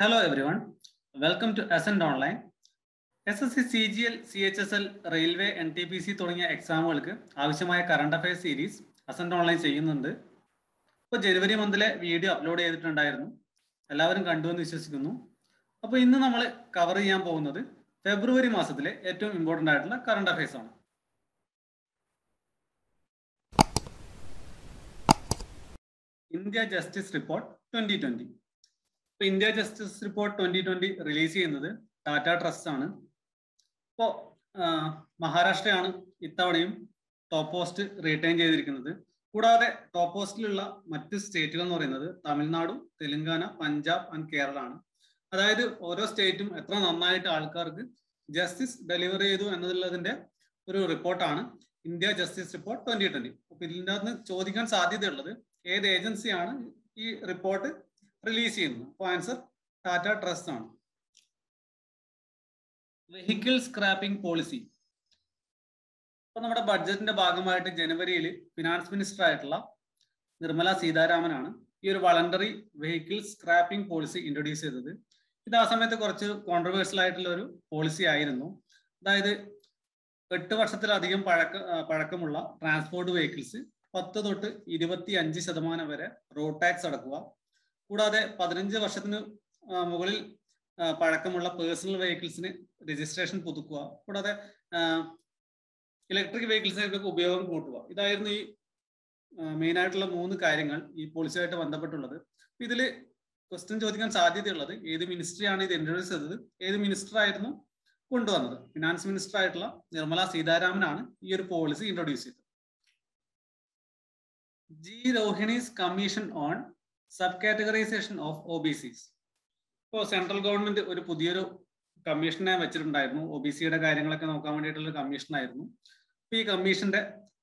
Hello everyone, welcome to Ascent Online. S S C C G L C H S L railway N T P C തുടങ്ങിയ എക്സാമുകൾക്ക് ആവശ്യമായ current affairs series ascent online ചെയ്യുന്നുണ്ട്. ഇപ്പോൾ ജനുവരി മന്തിലെ video upload ചെയ്തിട്ടുണ്ടായിരുന്നു. എല്ലാവരും കണ്ടു എന്ന് വിശ്വസിക്കുന്നു. അപ്പോൾ ഇന്ന് നമ്മൾ കവർ ചെയ്യാൻ പോകുന്നത് ഫെബ്രുവരി മാസത്തിലെ ഏറ്റവും ഇമ്പോർട്ടന്റ് ആയിട്ടുള്ള കറണ്ട് അഫയേഴ്സ് ആണ്. India justice report twenty twenty India justice report twenty twenty release ചെയ്യുന്നത് ടാറ്റ ട്രസ്റ്റ് ആണ്. ഇപ്പോ മഹാരാഷ്ട്രയാണ് ഇത്തവണയും ടോപ്പ് പോസ്റ്റ് റീറ്റൈൻ ചെയ്തിരിക്കുന്നത്. കൂടാതെ ടോപ്പ് പോസ്റ്റിലുള്ള മറ്റ് സ്റ്റേറ്റുകൾ എന്ന് പറയുന്നത് തമിഴ്നാടും തെലുങ്കാന പഞ്ചാബ് ആൻഡ് കേരള ആണ്. അതായത് ഓരോ സ്റ്റേറ്റും എത്ര നന്നായിട്ട് ആൾക്കാർക്ക് ജസ്റ്റിസ് ഡെലിവർ ചെയ്തു എന്നതുള്ളതിന്റെ ഒരു റിപ്പോർട്ടാണ് India justice report twenty twenty അപ്പൊ ഇതിന്റെ അകത്ത് ചോദിക്കാൻ സാധ്യതയുള്ളത് ഏത് ഏജൻസിയാണ് ഈ റിപ്പോർട്ട് റിലീസ് ചെയ്യുന്നത് അപ്പോൾ ആൻസർ ടാറ്റ ട്രസ്റ്റ് ആണ്. വെഹിക്കിൾ സ്ക്രാപ്പിംഗ് പോളിസി ഇപ്പൊ നമ്മുടെ ബഡ്ജറ്റിന്റെ ഭാഗമായിട്ട് ജനുവരിയിൽ ഫിനാൻസ് മിനിസ്റ്റർ ആയിട്ടുള്ള നിർമ്മല സീതാരാമനാണ് ഈ ഒരു voluntary vehicle scrapping policy introduce ചെയ്തത്. ഇത് ആ സമയത്ത് കുറച്ച് കോൺട്രവേഴ്സ്യൽ ആയിട്ടുള്ള ഒരു പോളിസി ആയിരുന്നു. അതായത് എട്ട് വർഷത്തിലധികം പഴക്ക പഴക്കമുള്ള ട്രാൻസ്പോർട്ട് വെഹിക്കിൾസ് പത്ത് തൊട്ട് ഇരുപത്തി അഞ്ച് ശതമാനം വരെ റോഡ് ടാക്സ് അടക്കുക കൂടാതെ പതിനഞ്ച് വർഷത്തിന് മുകളിൽ പഴക്കമുള്ള പേഴ്സണൽ വെഹിക്കിൾസിന് രജിസ്ട്രേഷൻ പുതുക്കുക. കൂടാതെ ഇലക്ട്രിക് വെഹിക്കിൾസിനൊക്കെ ഉപയോഗം കൂട്ടുക. ഇതായിരുന്നു ഈ മെയിൻ ആയിട്ടുള്ള മൂന്ന് കാര്യങ്ങൾ ഈ പോളിസിയായിട്ട് ബന്ധപ്പെട്ടുള്ളത്. ഇതിൽ ക്വസ്റ്റ്യൻ ചോദിക്കാൻ സാധ്യതയുള്ളത് ഏത് മിനിസ്ട്രിയാണ് ഇത് ഇൻട്രൊഡ്യൂസ് ചെയ്തത്? ഏത് മിനിസ്റ്റർ ആയിരുന്നു കൊണ്ടുവന്നത്? ഫിനാൻസ് മിനിസ്റ്റർ ആയിട്ടുള്ള നിർമ്മല സീതാരാമനാണ് ഈ ഒരു പോളിസി ഇൻട്രൊഡ്യൂസ് ചെയ്തത്. G Rohini's commission on sub categorisation of O B Cs ഇപ്പോൾ സെൻട്രൽ ഗവൺമെന്റ് ഒരു പുതിയൊരു കമ്മീഷനെ വെച്ചിട്ടുണ്ടായിരുന്നു. ഒ ബി സിയുടെ കാര്യങ്ങളൊക്കെ നോക്കാൻ വേണ്ടിയിട്ടുള്ള കമ്മീഷൻ ആയിരുന്നു. അപ്പൊ ഈ കമ്മീഷന്റെ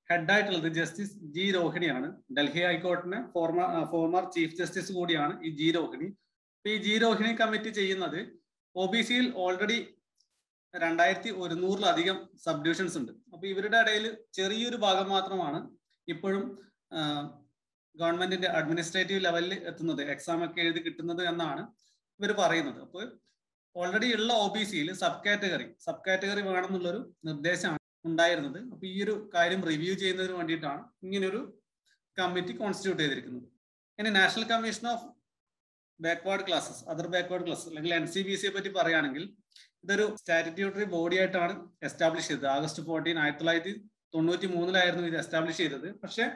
ഹെഡായിട്ടുള്ളത് ജസ്റ്റിസ് ജി രോഹിണിയാണ്. ഡൽഹി ഹൈക്കോടതിന് ഫോർമർ ഫോർമർ ചീഫ് ജസ്റ്റിസ് കൂടിയാണ് ഈ ജി രോഹിണി. ഈ ജി രോഹിണി കമ്മിറ്റി ചെയ്യുന്നത് ഒ ബി സിയിൽ ഓൾറെഡി രണ്ടായിരത്തി ഒരുന്നൂറിലധികം സബ് ഡിവിഷൻസ് ഉണ്ട്. അപ്പൊ ഇവരുടെ ഇടയിൽ ചെറിയൊരു ഭാഗം മാത്രമാണ് ഇപ്പോഴും ഗവൺമെന്റിന്റെ അഡ്മിനിസ്ട്രേറ്റീവ് ലെവലിൽ എത്തുന്നത് എക്സാം ഒക്കെ എഴുതി കിട്ടുന്നത് എന്നാണ് ഇവർ പറയുന്നത്. അപ്പോൾ ഓൾറെഡി ഉള്ള ഒ ബി സിയിൽ സബ് കാറ്റഗറി സബ് കാറ്റഗറി വേണമെന്നുള്ളൊരു നിർദ്ദേശമാണ് ഉണ്ടായിരുന്നത്. അപ്പൊ ഈ ഒരു കാര്യം റിവ്യൂ ചെയ്യുന്നതിന് വേണ്ടിയിട്ടാണ് ഇങ്ങനൊരു കമ്മിറ്റി കോൺസ്റ്റിറ്റ്യൂട്ട് ചെയ്തിരിക്കുന്നത്. ഇനി national commission of backward classes other backward class അല്ലെങ്കിൽ എൻ സി ബി സിയെ പറ്റി പറയുകയാണെങ്കിൽ ഇതൊരു സ്റ്റാറ്റ്യൂട്ടറി ബോഡി ആയിട്ടാണ് എസ്റ്റാബ്ലിഷ് ചെയ്തത്. ആഗസ്റ്റ് ഫോർട്ടീൻ ആയിരത്തി തൊള്ളായിരത്തി തൊണ്ണൂറ്റി മൂന്നിലായിരുന്നു ഇത് എസ്റ്റാബ്ലിഷ് ചെയ്തത്. പക്ഷെ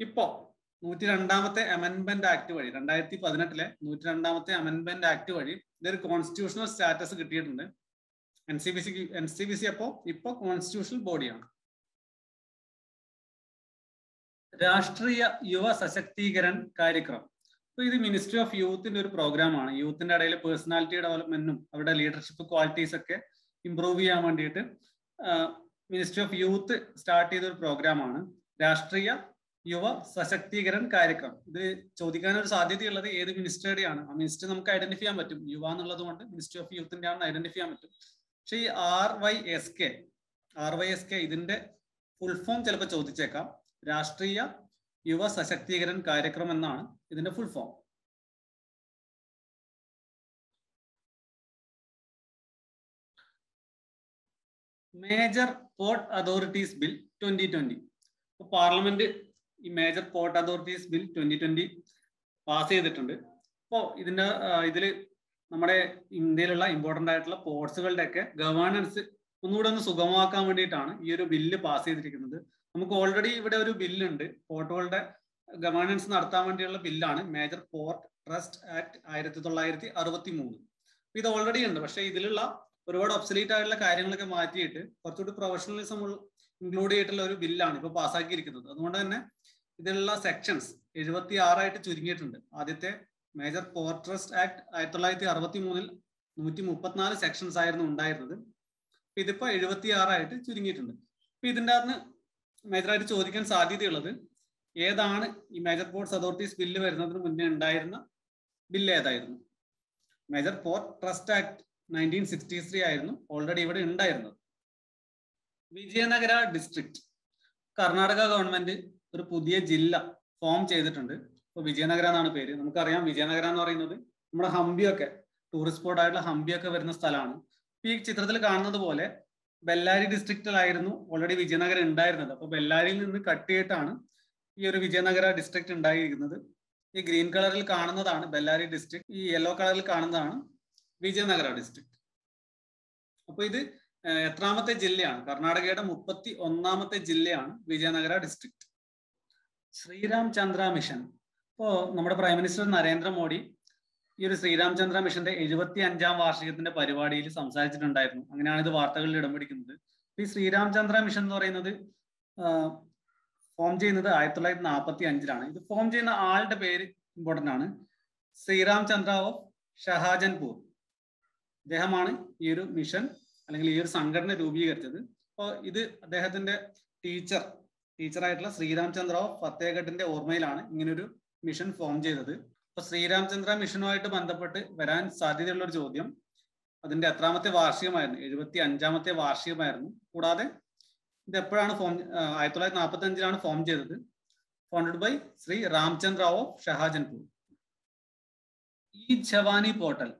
ഇപ്പോ നൂറ്റി രണ്ടാമത്തെ അമെൻമെന്റ് ആക്ട് വഴി രണ്ടായിരത്തി പതിനെട്ടിലെ നൂറ്റി രണ്ടാമത്തെ അമെൻമെന്റ് ആക്ട് വഴി ഇതൊരു കോൺസ്റ്റിറ്റ്യൂഷണൽ സ്റ്റാറ്റസ് കിട്ടിയിട്ടുണ്ട്. N C B C N C B C അപ്പോ ഇപ്പൊ കോൺസ്റ്റിറ്റ്യൂഷണൽ ബോഡിയാണ് രാഷ്ട്രീയ യുവ സശക്തീകരൺ കാര്യക്രം അപ്പൊ ഇത് മിനിസ്ട്രി ഓഫ് യൂത്തിന്റെ ഒരു പ്രോഗ്രാമാണ് യൂത്തിന്റെ ഇടയിൽ പേഴ്സണാലിറ്റി ഡെവലപ്മെന്റും അവരുടെ ലീഡർഷിപ്പ് ക്വാളിറ്റീസ് ഒക്കെ ഇമ്പ്രൂവ് ചെയ്യാൻ വേണ്ടിയിട്ട് മിനിസ്ട്രി ഓഫ് യൂത്ത് സ്റ്റാർട്ട് ചെയ്ത ഒരു പ്രോഗ്രാമാണ് രാഷ്ട്രീയ യുവ സശക്തീകരൺ കാര്യക്രം ഇത് ചോദിക്കാൻ ഒരു സാധ്യതയുള്ളത് ഏത് മിനിസ്റ്ററുടെയാണ് ആ മിനിസ്റ്റർ നമുക്ക് ഐഡന്റിഫൈ ചെയ്യാൻ പറ്റും. യുവ എന്നുള്ളത് കൊണ്ട് മിനിസ്ട്രി ഓഫ് യൂത്തിന്റെ ആണെന്ന് ഐഡന്റിഫൈ ചെയ്യാൻ പറ്റും. പക്ഷെ ഈ R Y S K R Y S K ഇതിന്റെ ഫുൾ ഫോം ചിലപ്പോൾ ചോദിച്ചേക്കാം. രാഷ്ട്രീയ യുവ സശക്തീകരൺ കാര്യക്രമം എന്നാണ് ഇതിന്റെ full form major port authorities bill twenty twenty parliament ഈ major port authorities bill twenty twenty pass ചെയ്തിട്ടുണ്ട്. അപ്പോൾ ഇതിന്റെ ഇതിൽ നമ്മുടെ ഇന്ത്യയിലുള്ള ഇമ്പോർട്ടന്റ് ആയിട്ടുള്ള പോർട്സുകളുടെ ഒക്കെ ഗവേണൻസ് ഒന്നുകൂടെ ഒന്ന് സുഗമമാക്കാൻ വേണ്ടിയിട്ടാണ് ഈ ഒരു ബില്ല് പാസ് ചെയ്തിരിക്കുന്നത്. നമുക്ക് ഓൾറെഡി ഇവിടെ ഒരു ബില്ലുണ്ട് പോർട്ടുകളുടെ ഗവേണൻസ് നടത്താൻ വേണ്ടിയുള്ള ബില്ലാണ് മേജർ പോർട്ട് ട്രസ്റ്റ് ആക്ട് ആയിരത്തി തൊള്ളായിരത്തി അറുപത്തി മൂന്ന് ഇത് ഓൾറെഡി ഉണ്ട്. പക്ഷേ ഇതിലുള്ള ഒരുപാട് ഒബ്സലീറ്റ് ആയിട്ടുള്ള കാര്യങ്ങളൊക്കെ മാറ്റിയിട്ട് കുറച്ചുകൂടി പ്രൊഫഷണലിസം ഇൻക്ലൂഡ് ചെയ്തിട്ടുള്ള ഒരു ബില്ലാണ് ഇപ്പോൾ പാസ്സാക്കിയിരിക്കുന്നത് അതുകൊണ്ട് തന്നെ ഇതിലുള്ള സെക്ഷൻസ് എഴുപത്തി ആറായിട്ട് ചുരുങ്ങിയിട്ടുണ്ട്. ആദ്യത്തെ മേജർ പോർട്ട് ട്രസ്റ്റ് ആക്ട് ആയിരത്തി തൊള്ളായിരത്തി അറുപത്തി മൂന്നിൽ നൂറ്റി മുപ്പത്തിനാല് സെക്ഷൻസ് ആയിരുന്നു ഉണ്ടായിരുന്നത്. ഇതിപ്പോ എഴുപത്തി ആറായിട്ട് ചുരുങ്ങിയിട്ടുണ്ട്. അപ്പൊ ഇതിന്റെ അകത്ത് മേജറായിട്ട് ചോദിക്കാൻ സാധ്യതയുള്ളത് ഏതാണ് ഈ മേജർ പോർട്സ് അതോറിറ്റീസ് ബില്ല് വരുന്നതിന് മുന്നേ ഉണ്ടായിരുന്ന ബില്ല് ഏതായിരുന്നു? Major port trust act nineteen sixty three ആയിരുന്നു ഓൾറെഡി ഇവിടെ ഉണ്ടായിരുന്നത്. വിജയനഗര ഡിസ്ട്രിക്ട് കർണാടക ഗവൺമെന്റ് ഒരു പുതിയ ജില്ല ഫോം ചെയ്തിട്ടുണ്ട്. ഇപ്പൊ വിജയനഗര എന്നാണ് പേര്. നമുക്കറിയാം വിജയനഗര എന്ന് പറയുന്നത് നമ്മുടെ ഹംപിയൊക്കെ ടൂറിസ്റ്റ് സ്പോട്ട് ആയിട്ടുള്ള ഹംപിയൊക്കെ വരുന്ന സ്ഥലമാണ്. ഈ ചിത്രത്തിൽ കാണുന്നത് പോലെ ബെല്ലാരി ഡിസ്ട്രിക്റ്റിലായിരുന്നു ഓൾറെഡി വിജയനഗരം ഉണ്ടായിരുന്നത്. അപ്പൊ ബെല്ലാരിയിൽ നിന്ന് കട്ട് ചെയ്തിട്ടാണ് ഈ ഒരു വിജയനഗര ഡിസ്ട്രിക്ട് ഉണ്ടായിരിക്കുന്നത്. ഈ ഗ്രീൻ കളറിൽ കാണുന്നതാണ് ബെല്ലാരി ഡിസ്ട്രിക്ട് ഈ യെല്ലോ കളറിൽ കാണുന്നതാണ് വിജയനഗര ഡിസ്ട്രിക്ട് അപ്പൊ ഇത് എത്രാമത്തെ ജില്ലയാണ്? കർണാടകയുടെ മുപ്പത്തി ഒന്നാമത്തെ ജില്ലയാണ് വിജയനഗര ഡിസ്ട്രിക്ട് ശ്രീരാം ചന്ദ്ര മിഷൻ. ഇപ്പോ നമ്മുടെ പ്രൈം മിനിസ്റ്റർ നരേന്ദ്രമോദി ഈ ഒരു ശ്രീരാം ചന്ദ്ര മിഷന്റെ എഴുപത്തി അഞ്ചാം വാർഷികത്തിന്റെ പരിപാടിയിൽ സംസാരിച്ചിട്ടുണ്ടായിരുന്നു. അങ്ങനെയാണ് ഇത് വാർത്തകളിൽ ഇടം പിടിക്കുന്നത്. ഈ ശ്രീരാം ചന്ദ്ര മിഷൻ എന്ന് പറയുന്നത് ഫോം ചെയ്യുന്നത് ആയിരത്തി തൊള്ളായിരത്തി നാൽപ്പത്തി അഞ്ചിലാണ് ഇത് ഫോം ചെയ്യുന്ന ആളുടെ പേര് ഇമ്പോർട്ടന്റ് ആണ്. ശ്രീറാം ചന്ദ്ര ഓഫ് ഷഹാജൻപൂർ. അദ്ദേഹമാണ് ഈ ഒരു മിഷൻ അല്ലെങ്കിൽ ഈ ഒരു സംഘടന രൂപീകരിച്ചത്. അപ്പോൾ ഇത് അദ്ദേഹത്തിന്റെ ടീച്ചർ ടീച്ചറായിട്ടുള്ള ശ്രീരാംചന്ദ്ര ഓഫ് ഫത്തേഘട്ടിന്റെ ഓർമ്മയിലാണ് ഇങ്ങനൊരു മിഷൻ ഫോം ചെയ്തത്. അപ്പൊ ശ്രീരാംചന്ദ്ര മിഷനുമായിട്ട് ബന്ധപ്പെട്ട് വരാൻ സാധ്യതയുള്ള ഒരു ചോദ്യം. അതിന്റെ എത്രാമത്തെ വാർഷികമായിരുന്നു? എഴുപത്തി അഞ്ചാമത്തെ വാർഷികമായിരുന്നു. കൂടാതെ ഇത് എപ്പോഴാണ് ഫോം ആയിരത്തി തൊള്ളായിരത്തി നാൽപ്പത്തി അഞ്ചിലാണ് ഫോം ചെയ്തത്? Founded by Shri Ramchandra Shahjahanpur. ഈ ജവാനി പോർട്ടൽ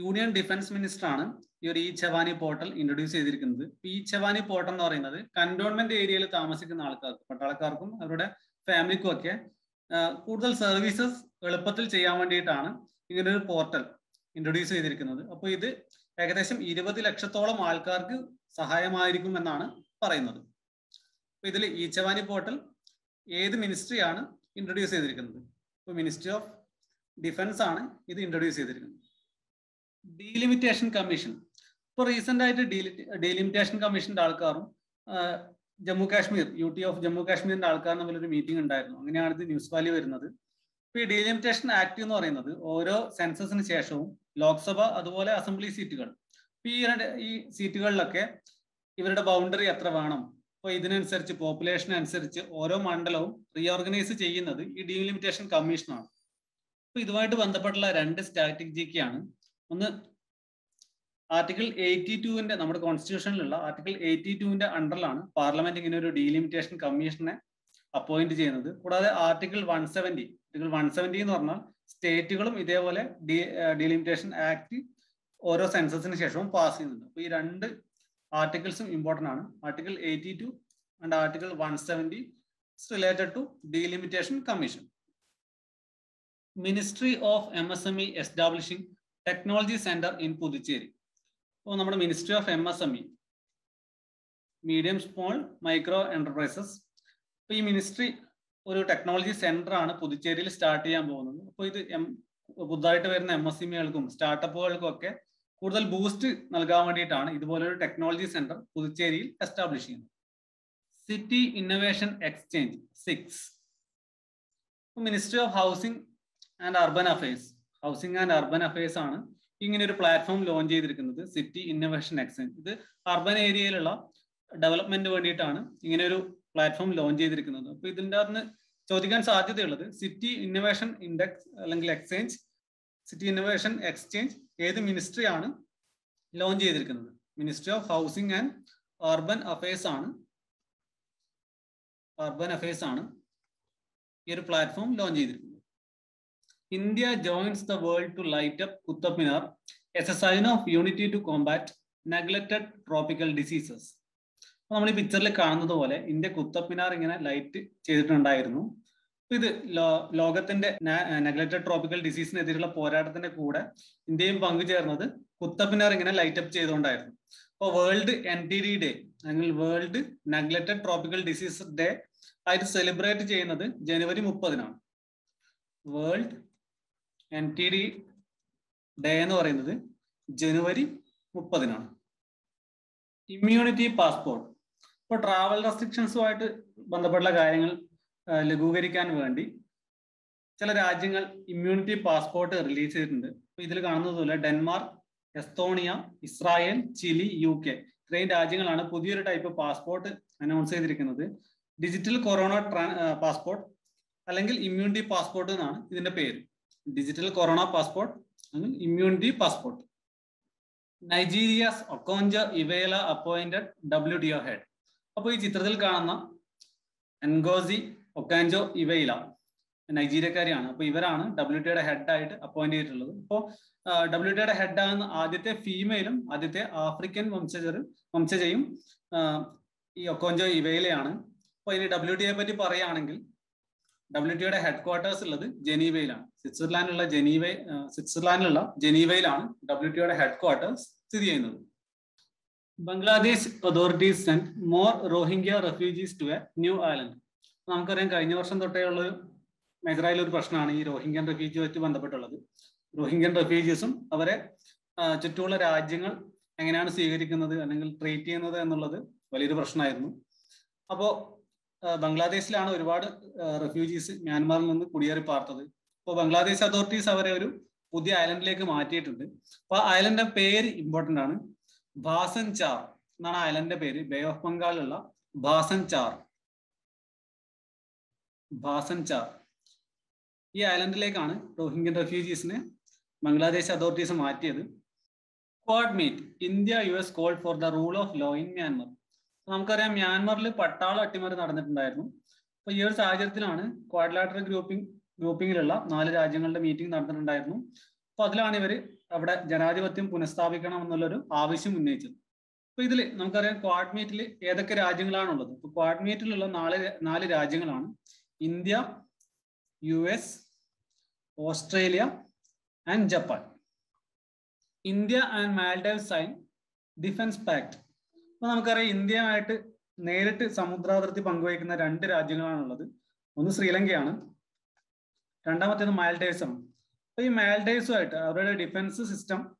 യൂണിയൻ ഡിഫൻസ് മിനിസ്റ്റർ ആണ് ഈ ഒരു ഇ ചവാനി പോർട്ടൽ ഇൻട്രൊഡ്യൂസ് ചെയ്തിരിക്കുന്നത് ഈ ചവാനി പോർട്ടൽ എന്ന് പറയുന്നത് കന്റോൺമെന്റ് ഏരിയയിൽ താമസിക്കുന്ന ആൾക്കാർക്ക് പട്ടാളക്കാർക്കും അവരുടെ ഫാമിലിക്കും ഒക്കെ കൂടുതൽ സർവീസസ് എളുപ്പത്തിൽ ചെയ്യാൻ വേണ്ടിയിട്ടാണ് ഇങ്ങനെ ഒരു പോർട്ടൽ ഇൻട്രൊഡ്യൂസ് ചെയ്തിരിക്കുന്നത്. അപ്പോൾ ഇത് ഏകദേശം ഇരുപത് ലക്ഷത്തോളം ആൾക്കാർക്ക് സഹായമായിരിക്കും എന്നാണ് പറയുന്നത്. അപ്പൊ ഇതിൽ ചവാനി പോർട്ടൽ ഏത് മിനിസ്ട്രിയാണ് ഇൻട്രൊഡ്യൂസ് ചെയ്തിരിക്കുന്നത്? ഇപ്പൊ മിനിസ്ട്രി ഓഫ് ഡിഫൻസ് ആണ് ഇത് ഇൻട്രൊഡ്യൂസ് ചെയ്തിരിക്കുന്നത്. ഡീലിമിറ്റേഷൻ കമ്മീഷൻ ഇപ്പൊ റീസെന്റ് ആയിട്ട് ഡീലിമിറ്റേഷൻ കമ്മീഷന്റെ ആൾക്കാരും Jammu Kashmir U T of Jammu കാശ്മീരിന്റെ ആൾക്കാർ തമ്മിൽ ഒരു മീറ്റിംഗ് ഉണ്ടായിരുന്നു. അങ്ങനെയാണ് ഇത് ന്യൂസ് വാലി വരുന്നത്. ഇപ്പൊ ഈ ഡീലിമിറ്റേഷൻ ആക്ട് എന്ന് പറയുന്നത് ഓരോ സെൻസസിന് ശേഷവും ലോക്സഭ അതുപോലെ അസംബ്ലി സീറ്റുകൾ ഇപ്പൊ ഈ ഈ സീറ്റുകളിലൊക്കെ ഇവരുടെ ബൗണ്ടറി എത്ര വേണം? അപ്പൊ ഇതിനനുസരിച്ച് പോപ്പുലേഷൻ അനുസരിച്ച് ഓരോ മണ്ഡലവും റീഓർഗനൈസ് ചെയ്യുന്നത് ഈ ഡീലിമിറ്റേഷൻ കമ്മീഷനാണ് അപ്പൊ ഇതുമായിട്ട് ബന്ധപ്പെട്ടുള്ള രണ്ട് സ്ട്രാറ്റജിക്കാണ് ഒന്ന് ആർട്ടിക്കിൾ എയ്റ്റി ടുവിന്റെ നമ്മുടെ കോൺസ്റ്റിറ്റ്യൂഷനിലുള്ള ആർട്ടിക്കിൾ എയ്റ്റി ടുവിന്റെ അണ്ടറിലാണ് പാർലമെന്റ് ഇങ്ങനെ ഒരു ഡീലിമിറ്റേഷൻ കമ്മീഷനെ അപ്പോയിന്റ് ചെയ്യുന്നത്. കൂടാതെ article one seventy article one seventy എന്ന് പറഞ്ഞാൽ സ്റ്റേറ്റുകളും ഇതേപോലെ ഡീലിമിറ്റേഷൻ ആക്ട് ഓരോ സെൻസസിന് ശേഷവും പാസ് ചെയ്യുന്നുണ്ട്. അപ്പൊ ഈ രണ്ട് ആർട്ടിക്കിൾസും ഇമ്പോർട്ടന്റ് ആണ്. Article eighty two and article one seventy related to delimitation commission ministry of M S M E establishing technology centre in Puducherry അപ്പോൾ നമ്മുടെ ministry of M S M E medium small micro enterprises അപ്പോൾ ഈ ministry ഒരു technology centre ആണ് പുതുച്ചേരിയിൽ start ചെയ്യാൻ പോകുന്നത്. അപ്പോൾ ഇത് എം പുതുതായിട്ട് വരുന്ന എം എസ് എമ്മികൾക്കും സ്റ്റാർട്ടപ്പുകൾക്കും ഒക്കെ കൂടുതൽ ബൂസ്റ്റ് നൽകാൻ വേണ്ടിയിട്ടാണ് ഇതുപോലൊരു ടെക്നോളജി സെന്റർ പുതുച്ചേരിയിൽ എസ്റ്റാബ്ലിഷ് ചെയ്യുന്നത്. City innovation exchange six ministry of housing and urban affairs housing and urban affairs ആണ് ഇങ്ങനെ ഒരു പ്ലാറ്റ്ഫോം ലോഞ്ച് ചെയ്തിരിക്കുന്നത്. സിറ്റി ഇന്നോവേഷൻ എക്സ്ചേഞ്ച് ഇത് അർബൻ ഏരിയയിലുള്ള ഡെവലപ്മെന്റ് വേണ്ടിയിട്ടാണ് ഇങ്ങനെ ഒരു പ്ലാറ്റ്ഫോം ലോഞ്ച് ചെയ്തിരിക്കുന്നത്. അപ്പൊ ഇതിന്റെ അകത്ത് ചോദിക്കാൻ സാധ്യതയുള്ളത് സിറ്റി ഇന്നോവേഷൻ ഇൻഡെക്സ് അല്ലെങ്കിൽ എക്സ്ചേഞ്ച് സിറ്റി ഇന്നോവേഷൻ എക്സ്ചേഞ്ച് ഏത് മിനിസ്ട്രി ആണ് ലോഞ്ച് ചെയ്തിരിക്കുന്നത്? Ministry of housing and urban affairs ആണ്. അർബൻ അഫയേഴ്സ് ആണ് ഈ ഒരു പ്ലാറ്റ്ഫോം ലോഞ്ച് ചെയ്തിരിക്കുന്നത്. India joins the world to light up Qutub Minar as a sign of unity to combat neglected tropical diseases നമ്മൾ ഈ പിക്ചറിൽ കാണുന്നത് പോലെ ഇന്ത്യ കുത്തബ് മിനാർ ഇങ്ങനെ ലൈറ്റ് ചെയ്തിട്ടുണ്ടായിരുന്നു. ഇത് ലോകത്തിന്റെ നെഗ്ലക്റ്റഡ് ട്രോപ്പിക്കൽ ഡിസീസിനെതിരെയുള്ള പോരാട്ടത്തിന്റെ കൂടെ ഇന്ത്യയും പങ്കുചേർന്നത് കുത്തബ് മിനാർ ഇങ്ങനെ ലൈറ്റ് അപ്പ് ചെയ്തുകൊണ്ടായിരുന്നു. അപ്പോൾ world N T D day അല്ലെങ്കിൽ world neglected tropical disease day ആയിട്ട് സെലിബ്രേറ്റ് ചെയ്യുന്നത് ജനുവരി മുപ്പതിനാണ്. World N T D day എന്ന് പറയുന്നത് ജനുവരി മുപ്പതിനാണ്. ഇമ്മ്യൂണിറ്റി പാസ്പോർട്ട് ഇപ്പോൾ ട്രാവൽ റെസ്ട്രിക്ഷൻസുമായിട്ട് ബന്ധപ്പെട്ടുള്ള കാര്യങ്ങൾ ലഘൂകരിക്കാൻ വേണ്ടി ചില രാജ്യങ്ങൾ ഇമ്മ്യൂണിറ്റി പാസ്പോർട്ട് റിലീസ് ചെയ്തിട്ടുണ്ട്. അപ്പൊ ഇതിൽ കാണുന്നത് പോലെ Denmark Estonia Israel Chile U K ഇത്രയും രാജ്യങ്ങളാണ് പുതിയൊരു ടൈപ്പ് പാസ്പോർട്ട് അനൗൺസ് ചെയ്തിരിക്കുന്നത്. ഡിജിറ്റൽ കൊറോണ പാസ്പോർട്ട് അല്ലെങ്കിൽ ഇമ്മ്യൂണിറ്റി പാസ്പോർട്ട് എന്നാണ് ഇതിന്റെ പേര്. Digital corona passport immunity passport Nigeria's Okonjo Iweala appointed W D O head അപ്പോൾ ഈ ചിത്രത്തിൽ കാണുന്ന എൻഗോസി ഒക്കാൻജോ ഇവയില നൈജീരിയക്കാരിയാണ് അപ്പോൾ ഇവരാണ് ഡബ്ല്യു ടിയുടെ ഹെഡായിട്ട് അപ്പോയിന്റ് ചെയ്തിട്ടുള്ളത്. അപ്പോൾ ഡബ്ല്യു ടിയുടെ ഹെഡാകുന്ന ആദ്യത്തെ ഫീമെയിലും ആദ്യത്തെ ആഫ്രിക്കൻ വംശജരും വംശജയും ഈ ഒക്കോഞ്ചോ ഇവയിലെയാണ് അപ്പോൾ ഇനി ഡബ്ല്യു ടിയെ പറ്റി പറയുകയാണെങ്കിൽ ഡബ്ല്യു ടിയുടെ ഹെഡ് ക്വാർട്ടേഴ്സ് ഉള്ളത് ജനീവയിലാണ്. സ്വിറ്റ്സർലാൻഡിലുള്ള ജനീവ സ്വിറ്റ്സർലാൻഡിലുള്ള ജനീവയിലാണ് ഡബ്ല്യു ടിയുടെ ഹെഡ് ക്വാർട്ടേഴ്സ് സ്ഥിതി ചെയ്യുന്നത്. Bangladesh authorities send more Rohingya refugees to a new island നമുക്കറിയാം കഴിഞ്ഞ വർഷം തൊട്ടേ ഉള്ള മേഖലയിലെ ഒരു പ്രശ്നമാണ് ഈ റോഹിംഗ്യൻ റെഫ്യൂജിയുമായിട്ട് ബന്ധപ്പെട്ടുള്ളത്. റോഹിംഗ്യൻ റെഫ്യൂജീസും അവരെ ചുറ്റുമുള്ള രാജ്യങ്ങൾ എങ്ങനെയാണ് സ്വീകരിക്കുന്നത് അല്ലെങ്കിൽ ട്രീറ്റ് ചെയ്യുന്നത് എന്നുള്ളത് വലിയൊരു പ്രശ്നമായിരുന്നു. അപ്പോൾ ബംഗ്ലാദേശിലാണ് ഒരുപാട് റെഫ്യൂജീസ് മ്യാൻമാറിൽ നിന്ന് കുടിയേറി പാർത്തത്. അപ്പോൾ ബംഗ്ലാദേശ് അതോറിറ്റീസ് അവരെ ഒരു പുതിയ ഐലൻഡിലേക്ക് മാറ്റിയിട്ടുണ്ട്. അപ്പോൾ ആ ഐലൻഡിന്റെ പേര് ഇമ്പോർട്ടന്റ് ആണ്. ഭാസൻ ചാർ എന്നാണ് ഐലൻഡിന്റെ പേര്. ബേ ഓഫ് ബംഗാളിലുള്ള ഭാസൻ ചാർ ഭാസൻ ചാർ ഈ ഐലൻഡിലേക്കാണ് റോഹിംഗ്യൻ റെഫ്യൂജീസിനെ ബംഗ്ലാദേശ് അതോറിറ്റീസ് മാറ്റിയത്. Quad meet India U S call for the rule of law in Myanmar നമുക്കറിയാം മ്യാൻമറിൽ പട്ടാള അട്ടിമറി നടന്നിട്ടുണ്ടായിരുന്നു. അപ്പൊ ഈ ഒരു സാഹചര്യത്തിലാണ് ക്വാഡ്ലാറ്റർ ഗ്രൂപ്പിംഗ് ഗ്രൂപ്പിംഗിലുള്ള നാല് രാജ്യങ്ങളുടെ മീറ്റിംഗ് നടന്നിട്ടുണ്ടായിരുന്നു. അപ്പൊ അതിലാണ് ഇവർ അവിടെ ജനാധിപത്യം പുനഃസ്ഥാപിക്കണം എന്നുള്ളൊരു ആവശ്യം ഉന്നയിച്ചത്. അപ്പൊ ഇതിൽ നമുക്കറിയാം ക്വാഡ് മീറ്റിൽ ഏതൊക്കെ രാജ്യങ്ങളാണുള്ളത്? അപ്പൊ ക്വാഡ് മീറ്റിലുള്ള നാല് നാല് രാജ്യങ്ങളാണ്. India U S Australia and Japan. India and Maldive sign defence pact. അപ്പൊ നമുക്കറിയാം ഇന്ത്യയുമായിട്ട് നേരിട്ട് സമുദ്രാതിർത്തി പങ്കുവയ്ക്കുന്ന രണ്ട് രാജ്യങ്ങളാണുള്ളത്. ഒന്ന് ശ്രീലങ്കയാണ്. രണ്ടാമത്തേത് മാൽഡേവ്സാണ് അപ്പൊ ഈ മാൽഡേവ്സുമായിട്ട് അവരുടെ ഡിഫൻസ് സിസ്റ്റം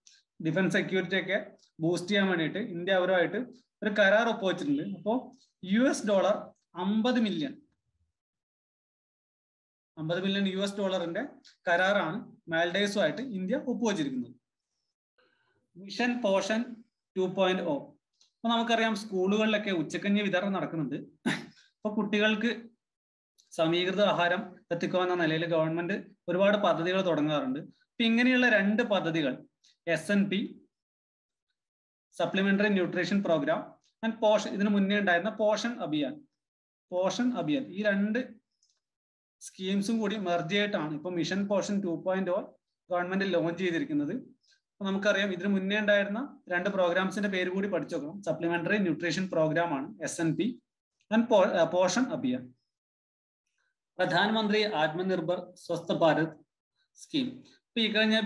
ഡിഫൻസ് സെക്യൂരിറ്റി ഒക്കെ ബൂസ്റ്റ് ചെയ്യാൻ വേണ്ടിയിട്ട് ഇന്ത്യ അവരുമായിട്ട് ഒരു കരാർ ഒപ്പുവെച്ചിട്ടുണ്ട്. അപ്പോൾ യു എസ് ഡോളർ അമ്പത് മില്യൺ. അമ്പത് മില്യൺ യു എസ് ഡോളറിന്റെ കരാറാണ് മാൽഡേവ്സുമായിട്ട് India ഒപ്പുവെച്ചിരിക്കുന്നത്. Mission Poshan two point O അപ്പൊ നമുക്കറിയാം സ്കൂളുകളിലൊക്കെ ഉച്ചക്കഞ്ഞി വിതരണം നടക്കുന്നുണ്ട്. അപ്പൊ കുട്ടികൾക്ക് സമീകൃത ആഹാരം എത്തിക്കുക എന്ന നിലയിൽ ഗവൺമെന്റ് ഒരുപാട് പദ്ധതികൾ തുടങ്ങാറുണ്ട്. അപ്പൊ ഇങ്ങനെയുള്ള രണ്ട് പദ്ധതികൾ S N P supplementary nutrition programme and Poshan ഇതിനു മുന്നേ ഉണ്ടായിരുന്ന പോഷൻ അഭിയാൻ. പോഷൻ അഭിയാൻ. ഈ രണ്ട് സ്കീംസും കൂടി മെർജ് ആയിട്ടാണ് ഇപ്പൊ mission Poshan two point government launch ചെയ്തിരിക്കുന്നത്. നമുക്കറിയാം ഇതിന് മുന്നേ ഉണ്ടായിരുന്ന രണ്ട് പ്രോഗ്രാംസിന്റെ പേര് കൂടി പഠിച്ചു നോക്കണം സപ്ലിമെന്ററി ന്യൂട്രീഷൻ പ്രോഗ്രാം ആണ് S N P and Poshan Abhiyan. Pradhanmantri Atmanirbhar Swasth Bharat scheme. ഇപ്പൊ ഈ കഴിഞ്ഞ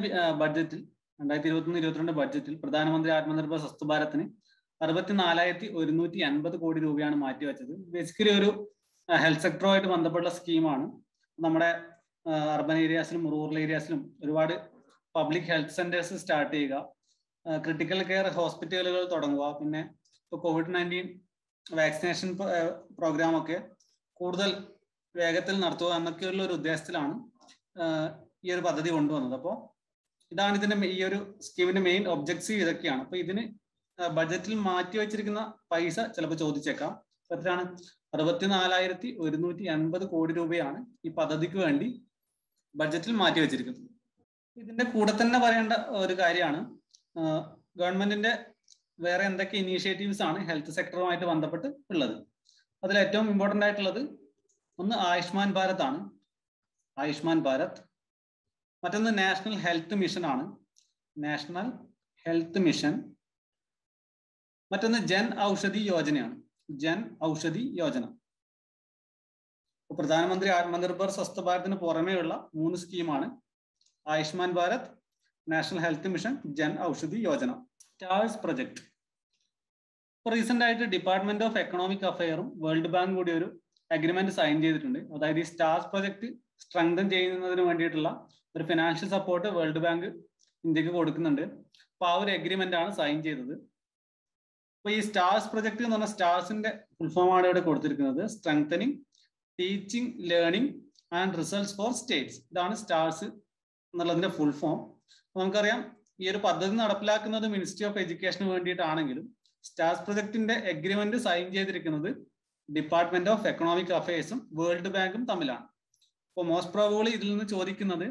ബഡ്ജറ്റിൽ രണ്ടായിരത്തി ഇരുപത്തി ഒന്ന് ഇരുപത്തിരണ്ട് ബഡ്ജറ്റിൽ പ്രധാനമന്ത്രി ആത്മനിർഭർ സ്വസ്ഥ ഭാരത്തിന് അറുപത്തിനാലായിരത്തി ഒരുന്നൂറ്റി അൻപത് കോടി രൂപയാണ് മാറ്റിവെച്ചത്. ബേസിക്കലി ഒരു ഹെൽത്ത് സെക്ടറുമായിട്ട് ബന്ധപ്പെട്ട സ്കീമാണ്. നമ്മുടെ അർബൻ ഏരിയാസിലും റൂറൽ ഏരിയാസിലും ഒരുപാട് പബ്ലിക് ഹെൽത്ത് സെന്റേഴ്സ് സ്റ്റാർട്ട് ചെയ്യുക. ക്രിട്ടിക്കൽ കെയർ ഹോസ്പിറ്റലുകൾ തുടങ്ങുക. പിന്നെ ഇപ്പോൾ കോവിഡ് നയന്റീൻ വാക്സിനേഷൻ പ്രോഗ്രാം ഒക്കെ കൂടുതൽ വേഗത്തിൽ നടത്തുക എന്നൊക്കെയുള്ള ഒരു ഉദ്ദേശത്തിലാണ് ഈ ഒരു പദ്ധതി കൊണ്ടുവന്നത്. അപ്പോൾ ഇതാണ് ഇതിന്റെ ഈ ഒരു സ്കീമിന്റെ മെയിൻ ഒബ്ജക്റ്റീവ് ഇതൊക്കെയാണ്. അപ്പൊ ഇതിന് ബഡ്ജറ്റിൽ മാറ്റി വെച്ചിരിക്കുന്ന പൈസ ചിലപ്പോൾ ചോദിച്ചേക്കാം. എത്രയാണ്? അറുപത്തിനാലായിരത്തി ഒരുന്നൂറ്റി അൻപത് കോടി രൂപയാണ് ഈ പദ്ധതിക്ക് വേണ്ടി ബഡ്ജറ്റിൽ മാറ്റി വെച്ചിരിക്കുന്നത്. ഇതിന്റെ കൂടെ തന്നെ പറയേണ്ട ഒരു കാര്യമാണ്. ഗവൺമെന്റിന്റെ വേറെ എന്തൊക്കെ ഇനീഷ്യേറ്റീവ്സ് ആണ് ഹെൽത്ത് സെക്ടറുമായിട്ട് ബന്ധപ്പെട്ട് ഉള്ളത്. അതിൽ ഏറ്റവും ഇമ്പോർട്ടന്റ് ആയിട്ടുള്ളത് ഒന്ന് ആയുഷ്മാൻ ഭാരത് ആണ്. ആയുഷ്മാൻ ഭാരത്. മറ്റൊന്ന് നാഷണൽ ഹെൽത്ത് മിഷൻ ആണ്. നാഷണൽ ഹെൽത്ത് മിഷൻ മറ്റൊന്ന് ജൻ ഔഷധി യോജനയാണ്. ജൻ ഔഷധി യോജന. പ്രധാനമന്ത്രി ആത്മനിർഭർ സ്വസ്ഥ ഭാരതിന് പുറമേയുള്ള മൂന്ന് സ്കീമാണ് Ayushman Bharat national health mission Jan Aushadhi Yojana. STARS project. ഇപ്പൊ റീസെന്റ് ആയിട്ട് ഡിപ്പാർട്ട്മെന്റ് ഓഫ് എക്കണോമിക് അഫയറും വേൾഡ് ബാങ്ക് കൂടി ഒരു അഗ്രിമെന്റ് സൈൻ ചെയ്തിട്ടുണ്ട്. അതായത് ഈ സ്റ്റാർസ് പ്രൊജക്ട് സ്ട്രെങ്തൻ ചെയ്യുന്നതിന് വേണ്ടിയിട്ടുള്ള ഒരു ഫിനാൻഷ്യൽ സപ്പോർട്ട് വേൾഡ് ബാങ്ക് ഇന്ത്യയ്ക്ക് കൊടുക്കുന്നുണ്ട്. അപ്പൊ ആ ഒരു അഗ്രിമെന്റ് ആണ് സൈൻ ചെയ്തത്. അപ്പൊ ഈ സ്റ്റാർസ് പ്രൊജക്ട് എന്ന് പറഞ്ഞാൽ സ്റ്റാർസിന്റെ ഫുൾഫോമാണ് ഇവിടെ കൊടുത്തിരിക്കുന്നത്. Strengthening teaching learning and results for states ഇതാണ് സ്റ്റാർസ് എന്നുള്ളതിന്റെ ഫുൾ ഫോം നമുക്കറിയാം ഈ ഒരു പദ്ധതി നടപ്പിലാക്കുന്നത് മിനിസ്ട്രി ഓഫ് എഡ്യൂക്കേഷന് വേണ്ടിയിട്ടാണെങ്കിലും സ്റ്റാർസ് പ്രൊജക്ടിന്റെ എഗ്രിമെന്റ് സൈൻ ചെയ്തിരിക്കുന്നത് ഡിപ്പാർട്ട്മെന്റ് ഓഫ് എക്കണോമിക് അഫയേഴ്സും വേൾഡ് ബാങ്കും തമ്മിലാണ്. അപ്പോൾ മോസ്റ്റ് പ്രോബബിളി ഇതിൽ നിന്ന് ചോദിക്കുന്നത്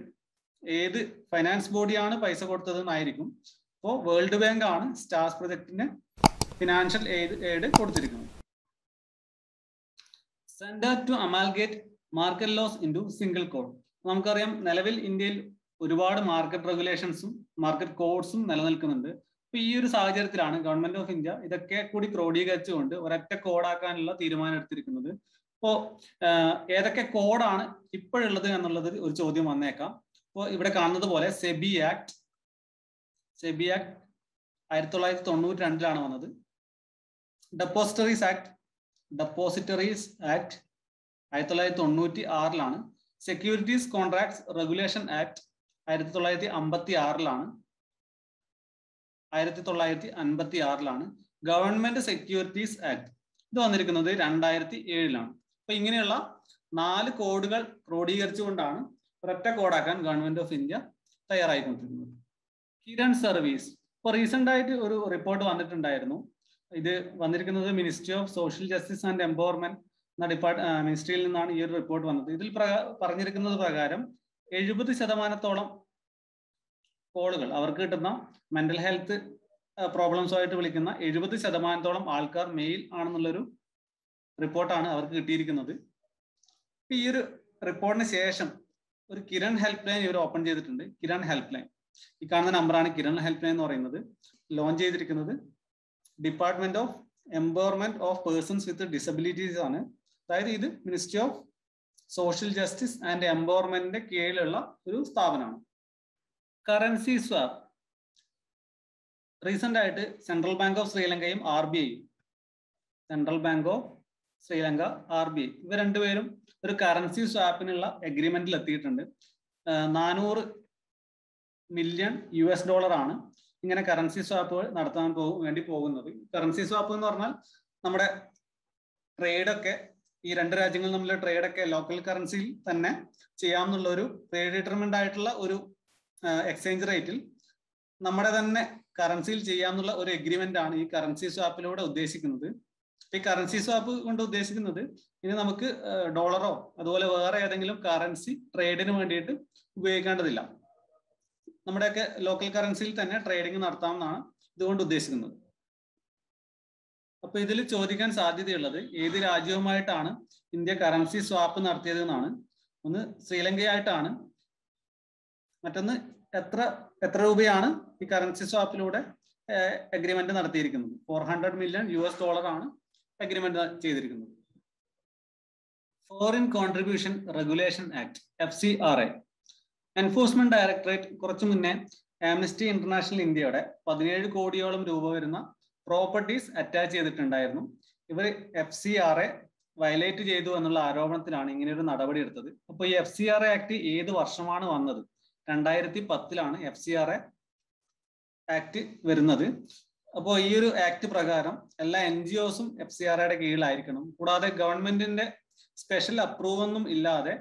ഏത് ഫൈനാൻസ് ബോഡിയാണ് പൈസ കൊടുത്തതെന്നായിരിക്കും. അപ്പോൾ വേൾഡ് ബാങ്ക് ആണ് സ്റ്റാർസ് പ്രൊജക്ടിന് ഫിനാൻഷ്യൽ എയ്ഡ് എയ്ഡ് കൊടുത്തിരിക്കുന്നത്. Centre to amalgamate market laws into single code നമുക്കറിയാം നിലവിൽ ഇന്ത്യയിൽ ഒരുപാട് മാർക്കറ്റ് റെഗുലേഷൻസും മാർക്കറ്റ് കോഡ്സും നിലനിൽക്കുന്നുണ്ട്. അപ്പൊ ഈ ഒരു സാഹചര്യത്തിലാണ് ഗവൺമെന്റ് ഓഫ് ഇന്ത്യ ഇതൊക്കെ കൂടി ക്രോഡീകരിച്ചുകൊണ്ട് ഒരൊറ്റ കോഡാക്കാനുള്ള തീരുമാനം എടുത്തിരിക്കുന്നത്. അപ്പോ ഏതൊക്കെ കോഡാണ് ഇപ്പോഴുള്ളത് എന്നുള്ളത് ഒരു ചോദ്യം വന്നേക്കാം. അപ്പോൾ ഇവിടെ കാണുന്നത് പോലെ സെബി ആക്ട് സെബി ആക്ട് ആയിരത്തി തൊള്ളായിരത്തി തൊണ്ണൂറ്റി രണ്ടിലാണ് വന്നത്. ഡെപ്പോസിറ്ററീസ് ആക്ട് ഡെപ്പോസിറ്ററീസ് ആക്ട് ആയിരത്തി തൊള്ളായിരത്തി തൊണ്ണൂറ്റി ആറിലാണ് സെക്യൂരിറ്റീസ് കോൺട്രാക്ട്സ് റെഗുലേഷൻ ആക്ട് ആയിരത്തി തൊള്ളായിരത്തി അമ്പത്തി ആറിലാണ് ആയിരത്തി തൊള്ളായിരത്തി അൻപത്തി ആറിലാണ് ഗവൺമെന്റ് സെക്യൂരിറ്റീസ് ആക്ട് ഇത് വന്നിരിക്കുന്നത് രണ്ടായിരത്തി ഏഴിലാണ് അപ്പൊ ഇങ്ങനെയുള്ള നാല് കോഡുകൾ ക്രോഡീകരിച്ചുകൊണ്ടാണ് ഒരൊറ്റ കോഡാക്കാൻ ഗവൺമെന്റ് ഓഫ് ഇന്ത്യ തയ്യാറായിക്കൊണ്ടിരിക്കുന്നത് കിരൺ സർവീസ് ഇപ്പൊ റീസെന്റ് ആയിട്ട് ഒരു റിപ്പോർട്ട് വന്നിട്ടുണ്ടായിരുന്നു. ഇത് വന്നിരിക്കുന്നത് ministry of social justice and empowerment എന്ന ഡിപ്പാർട്ട് മിനിസ്ട്രിയിൽ നിന്നാണ് ഈ ഒരു റിപ്പോർട്ട് വന്നത്. ഇതിൽ പറഞ്ഞിരിക്കുന്നത് പ്രകാരം എഴുപത് ശതമാനത്തോളം കോളുകൾ അവർക്ക് കിട്ടുന്ന മെന്റൽ ഹെൽത്ത് പ്രോബ്ലംസുമായിട്ട് വിളിക്കുന്ന എഴുപത് ശതമാനത്തോളം ആൾക്കാർ മെയിൽ ആണെന്നുള്ളൊരു റിപ്പോർട്ടാണ് അവർക്ക് കിട്ടിയിരിക്കുന്നത്. ഈ ഒരു റിപ്പോർട്ടിന് ശേഷം ഒരു കിരൺ ഹെൽപ്പ് ലൈൻ ഇവർ ഓപ്പൺ ചെയ്തിട്ടുണ്ട്. കിരൺ ഹെൽപ്പ് ലൈൻ ഈ കാണുന്ന നമ്പറാണ് കിരൺ ഹെൽപ്പ് ലൈൻ എന്ന് പറയുന്നത്. ലോഞ്ച് ചെയ്തിരിക്കുന്നത് department of empowerment of persons with disabilities ആണ്. അതായത് ഇത് ministry of social justice and എംപവർമെന്റിന്റെ കീഴിലുള്ള ഒരു സ്ഥാപനമാണ്. കറൻസി സ്വാപ്പ് റീസെന്റ് ആയിട്ട് സെൻട്രൽ ബാങ്ക് ഓഫ് ശ്രീലങ്കയും ആർ ബി ഐയും central bank of Sri Lanka R B I ഇവ രണ്ടുപേരും ഒരു കറൻസി സ്വാപ്പിനുള്ള എഗ്രിമെന്റിൽ എത്തിയിട്ടുണ്ട്. നാനൂറ് മില്യൺ യു എസ് ഡോളർ ആണ് ഇങ്ങനെ കറൻസി സ്വാപ്പുകൾ നടത്താൻ വേണ്ടി പോകുന്നത്. കറൻസി സ്വാപ്പ് എന്ന് പറഞ്ഞാൽ നമ്മുടെ ട്രേഡൊക്കെ ഈ രണ്ട് രാജ്യങ്ങൾ ട്രേഡ് ഒക്കെ ലോക്കൽ കറൻസിയിൽ തന്നെ ചെയ്യാമെന്നുള്ള ഒരു പ്രീ ഡിറ്റർമിൻഡ് ആയിട്ടുള്ള ഒരു എക്സ്ചേഞ്ച് റേറ്റിൽ നമ്മുടെ തന്നെ കറൻസിയിൽ ചെയ്യാമെന്നുള്ള ഒരു എഗ്രിമെന്റ് ആണ് ഈ കറൻസി സ്വാപ്പിലൂടെ ഉദ്ദേശിക്കുന്നത്. ഈ കറൻസി സ്വാപ്പ് കൊണ്ട് ഉദ്ദേശിക്കുന്നത് ഇനി നമുക്ക് ഡോളറോ അതുപോലെ വേറെ ഏതെങ്കിലും കറൻസി ട്രേഡിന് വേണ്ടിയിട്ട് ഉപയോഗിക്കേണ്ടതില്ല. നമ്മുടെയൊക്കെ ലോക്കൽ കറൻസിയിൽ തന്നെ ട്രേഡിംഗ് നടത്താമെന്നാണ് ഇതുകൊണ്ട് ഉദ്ദേശിക്കുന്നത്. അപ്പൊ ഇതിൽ ചോദിക്കാൻ സാധ്യതയുള്ളത് ഏത് രാജ്യവുമായിട്ടാണ് ഇന്ത്യ കറൻസി സ്വാപ്പ് നടത്തിയത് എന്നാണ് ഒന്ന് ശ്രീലങ്കയായിട്ടാണ്. മറ്റൊന്ന് എത്ര എത്ര രൂപയാണ് ഈ കറൻസി സ്വാപ്പിലൂടെ അഗ്രിമെന്റ് നടത്തിയിരിക്കുന്നത്? Four hundred million U S dollar ആണ് അഗ്രിമെന്റ് ചെയ്തിരിക്കുന്നത്. Foreign contribution regulation act F C R A enforcement directorate കുറച്ചു മുന്നേ ആംനസ്റ്റി ഇന്റർനാഷണൽ ഇന്ത്യയുടെ പതിനേഴ് കോടിയോളം രൂപ വരുന്ന പ്രോപ്പർട്ടീസ് അറ്റാച്ച് ചെയ്തിട്ടുണ്ടായിരുന്നു. ഇവർ F C R A violate ചെയ്തു എന്നുള്ള ആരോപണത്തിലാണ് ഇങ്ങനെ ഒരു നടപടി എടുത്തത്. അപ്പോൾ ഈ F C R A act ഏത് വർഷമാണ് വന്നത്? രണ്ടായിരത്തി പത്തിലാണ് F C R A act വരുന്നത്. അപ്പോൾ ഈ ഒരു ആക്ട് പ്രകാരം എല്ലാ എൻ ജി ഒസും എഫ് സി ആർ എയുടെ കീഴിലായിരിക്കണം. കൂടാതെ ഗവൺമെന്റിന്റെ സ്പെഷ്യൽ അപ്രൂവ് ഒന്നും ഇല്ലാതെ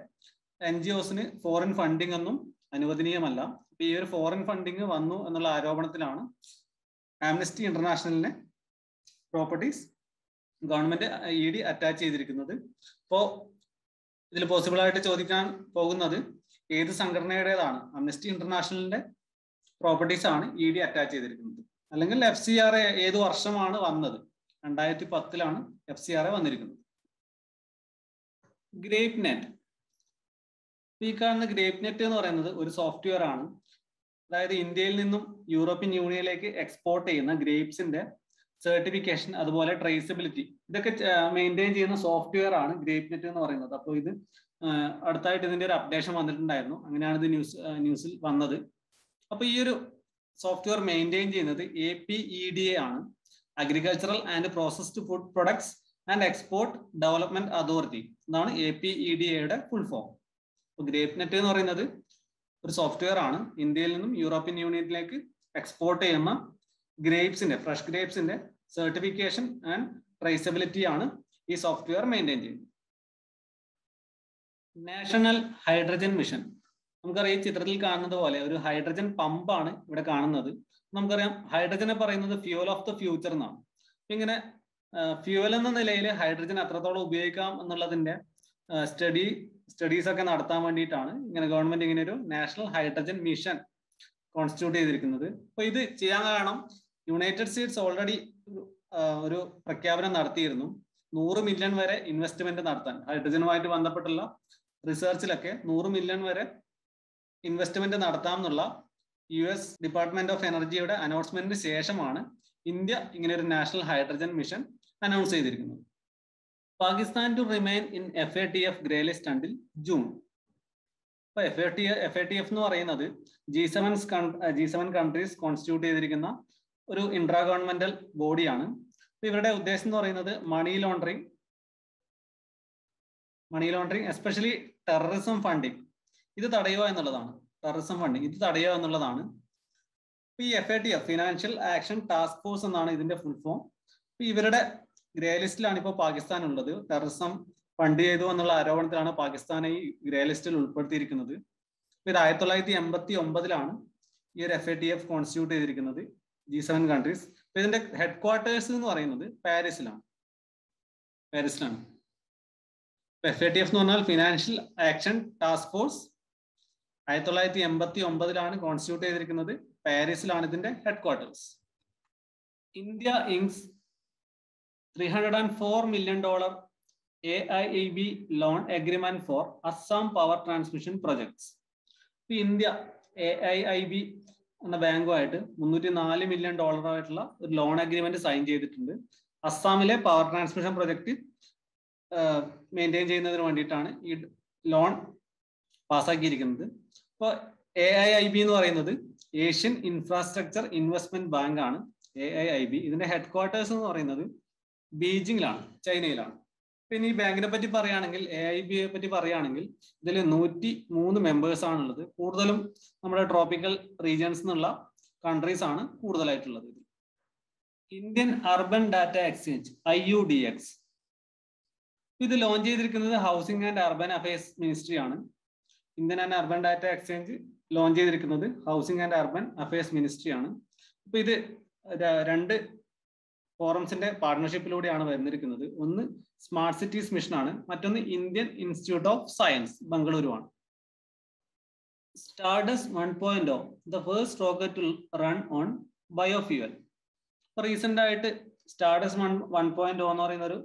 എൻ ജി ഒസിന് ഫോറിൻ ഫണ്ടിങ് ഒന്നും അനുവദനീയമല്ല. ഈ ഒരു ഫോറിൻ ഫണ്ടിങ് വന്നു എന്നുള്ള ആരോപണത്തിലാണ് Amnesty ഇന്റർനാഷണലിനെ properties government E D attach ചെയ്തിരിക്കുന്നത്. അപ്പോൾ ഇതിൽ പോസിബിൾ ആയിട്ട് ചോദിക്കാൻ പോകുന്നത് ഏത് സംഘടനയുടേതാണ്? അംനസ്റ്റി ഇന്റർനാഷണലിന്റെ പ്രോപ്പർട്ടീസ് ആണ് ഇ ഡി അറ്റാച്ച് ചെയ്തിരിക്കുന്നത്. അല്ലെങ്കിൽ എഫ് സി ആർ ഏത് വർഷമാണ് വന്നത്? രണ്ടായിരത്തി പത്തിലാണ് എഫ് സി ആർ എ വന്നിരിക്കുന്നത്. ഗ്രേപ്പ് നെറ്റ് ഈ കാണുന്ന ഗ്രേപ്പ് നെറ്റ് എന്ന് പറയുന്നത് ഒരു സോഫ്റ്റ്വെയർ ആണ്. അതായത് ഇന്ത്യയിൽ നിന്നും യൂറോപ്യൻ യൂണിയനിലേക്ക് എക്സ്പോർട്ട് ചെയ്യുന്ന ഗ്രേപ്സിന്റെ സർട്ടിഫിക്കേഷൻ അതുപോലെ ട്രേസബിലിറ്റി ഇതൊക്കെ മെയിന്റെയിൻ ചെയ്യുന്ന സോഫ്റ്റ്വെയർ ആണ് ഗ്രേപ്പ് നെറ്റ് എന്ന് പറയുന്നത്. അപ്പോൾ ഇത് അടുത്തായിട്ട് ഇതിന്റെ ഒരു അപ്ഡേഷൻ വന്നിട്ടുണ്ടായിരുന്നു. അങ്ങനെയാണ് ഇത് ന്യൂസ് ന്യൂസിൽ വന്നത്. അപ്പൊ ഈ ഒരു സോഫ്റ്റ്വെയർ മെയിന്റെയിൻ ചെയ്യുന്നത് A P E D A ആണ്. Agricultural and processed food products and export development authority എന്നാണ് എ പി ഇ ഡി എയുടെ ഫുൾ ഫോം ഗ്രേപ്പ് നെറ്റ് എന്ന് പറയുന്നത് ഒരു സോഫ്റ്റ്വെയർ ആണ്. ഇന്ത്യയിൽ നിന്നും യൂറോപ്യൻ യൂണിയനിലേക്ക് എക്സ്പോർട്ട് ചെയ്യുന്ന ഗ്രേപ്സിന്റെ ഫ്രഷ് ഗ്രേപ്സിന്റെ സർട്ടിഫിക്കേഷൻ ആൻഡ് ട്രേസബിലിറ്റി ആണ് ഈ സോഫ്റ്റ്വെയർ മെയിന്റെയിൻ ചെയ്യുന്നത്. നാഷണൽ ഹൈഡ്രജൻ മിഷൻ നമുക്കറിയാം ഈ ചിത്രത്തിൽ കാണുന്നത് പോലെ ഒരു ഹൈഡ്രജൻ പമ്പാണ് ഇവിടെ കാണുന്നത്. നമുക്കറിയാം ഹൈഡ്രജനെ പറയുന്നത് ഫ്യൂൽ ഓഫ് ദ ഫ്യൂച്ചർ എന്നാണ്. ഇങ്ങനെ ഫ്യൂവൽ എന്ന നിലയിൽ ഹൈഡ്രജൻ അത്രത്തോളം ഉപയോഗിക്കാം എന്നുള്ളതിന്റെ സ്റ്റഡി സ്റ്റഡീസ് ഒക്കെ നടത്താൻ വേണ്ടിയിട്ടാണ് ഇങ്ങനെ ഗവൺമെന്റ് ഇങ്ങനെ ഒരു നാഷണൽ ഹൈഡ്രജൻ മിഷൻ കോൺസ്റ്റിറ്റ്യൂട്ട് ചെയ്തിരിക്കുന്നത്. അപ്പൊ ഇത് ചെയ്യാൻ കാരണം യുണൈറ്റഡ് സ്റ്റേറ്റ്സ് ഓൾറെഡി ഒരു പ്രഖ്യാപനം നടത്തിയിരുന്നു. നൂറ് മില്യൺ വരെ ഇൻവെസ്റ്റ്മെന്റ് നടത്താൻ. ഹൈഡ്രജനുമായിട്ട് ബന്ധപ്പെട്ടുള്ള റിസർച്ചിലൊക്കെ നൂറ് മില്യൺ വരെ ഇൻവെസ്റ്റ്മെന്റ് നടത്താം എന്നുള്ള യു എസ് ഡിപ്പാർട്ട്മെന്റ് ഓഫ് എനർജിയുടെ അനൗൺസ്മെന്റിന് ശേഷമാണ് ഇന്ത്യ ഇങ്ങനെ ഒരു നാഷണൽ ഹൈഡ്രജൻ മിഷൻ അനൗൺസ് ചെയ്തിരിക്കുന്നത്. Pakistan to remain in F A T F grey list until June. ഇപ്പൊ F A T F A T F എന്ന് പറയുന്നത് G seven G seven countries constitute ചെയ്തിരിക്കുന്ന ഒരു ഇൻട്രാ ഗവൺമെന്റൽ ബോഡിയാണ് ഇവരുടെ ഉദ്ദേശം എന്ന് പറയുന്നത് money laundering money laundering especially terrorism funding ഇത് തടയുക എന്നുള്ളതാണ്. ടെററിസം ഫണ്ടിങ് ഇത് തടയുക എന്നുള്ളതാണ്. ഈ F A T F financial action task force എന്നാണ് ഇതിന്റെ ഫുൾ ഫോം ഇവരുടെ ഗ്രേ ലിസ്റ്റിലാണ് ഇപ്പോൾ പാകിസ്ഥാൻ ഉള്ളത്. ടെററിസം ഫണ്ട് ചെയ്തു എന്നുള്ള ആരോപണത്തിലാണ് പാകിസ്ഥാനെ ഈ ഗ്രേ ലിസ്റ്റിൽ ഉൾപ്പെടുത്തിയിരിക്കുന്നത് ഇത് ആയിരത്തി തൊള്ളായിരത്തി എൺപത്തി ഒമ്പതിലാണ് ഈ ഒരു F A T F constitute ചെയ്തിരിക്കുന്നത് ജി സെവൻ കൺട്രീസ് ഇതിന്റെ ഹെഡ് ക്വാർട്ടേഴ്സ് എന്ന് പറയുന്നത് പാരീസിലാണ്. പാരീസിലാണ്. എഫ് എ ടി എഫ് എന്ന് പറഞ്ഞാൽ ഫിനാൻഷ്യൽ ആക്ഷൻ ടാസ്ക് ഫോഴ്സ് ആയിരത്തി തൊള്ളായിരത്തി എൺപത്തി ഒമ്പതിലാണ് കോൺസ്റ്റിറ്റ്യൂട്ട് ചെയ്തിരിക്കുന്നത്. പാരീസിലാണ് ഇതിന്റെ headquarters India inks three hundred and four million dollar A I E B loan agreement for Assam power transmission projects India A I I B എന്ന ബാങ്കുമായിട്ട് മുന്നൂറ്റി നാല് മില്യൺ ഡോളറായിട്ടുള്ള ഒരു ലോൺ അഗ്രിമെന്റ് സൈൻ ചെയ്തിട്ടുണ്ട്. അസ്സാമിലെ പവർ ട്രാൻസ്മിഷൻ പ്രൊജക്ട് മെയിന്റെയിൻ ചെയ്യുന്നതിന് വേണ്ടിയിട്ടാണ് ഈ ലോൺ പാസ്സാക്കിയിരിക്കുന്നത്. ഇപ്പോൾ എ ഐ ഐ ബി എന്ന് പറയുന്നത് ഏഷ്യൻ ഇൻഫ്രാസ്ട്രക്ചർ ഇൻവെസ്റ്റ്മെന്റ് ബാങ്ക് ആണ്. എ ഐ ഐ ബി ഇതിന്റെ ഹെഡ് ക്വാർട്ടേഴ്സ് എന്ന് പറയുന്നത് ബീജിംഗിലാണ് ചൈനയിലാണ്. പിന്നെ ഈ ബാങ്കിനെ പറ്റി പറയുകയാണെങ്കിൽ എ ഐ ബിയെ പറ്റി പറയുകയാണെങ്കിൽ ഇതിൽ നൂറ്റി മൂന്ന് മെമ്പേഴ്സ് ആണുള്ളത്. കൂടുതലും നമ്മുടെ ട്രോപ്പിക്കൽ റീജിയൻസ് എന്നുള്ള കൺട്രീസ് ആണ് കൂടുതലായിട്ടുള്ളത് Indian urban data exchange I U D X ഇത് ലോഞ്ച് ചെയ്തിരിക്കുന്നത് housing and urban affairs ministry ആണ്. Indian and urban data exchange launch ചെയ്തിരിക്കുന്നത് housing and urban affairs ministry ആണ്. അപ്പൊ ഇത് രണ്ട് ഫോറംസിന്റെ പാർട്ട്ണർഷിപ്പിലൂടെയാണ് വന്നിരിക്കുന്നത്. ഒന്ന് സ്മാർട്ട് സിറ്റീസ് മിഷൻ ആണ് മറ്റൊന്ന് Indian institute of science Bengaluru ആണ് stardust one point O the first rocket run on biofuel recent ആയിട്ട് stardust one one point O എന്ന് പറയുന്ന ഒരു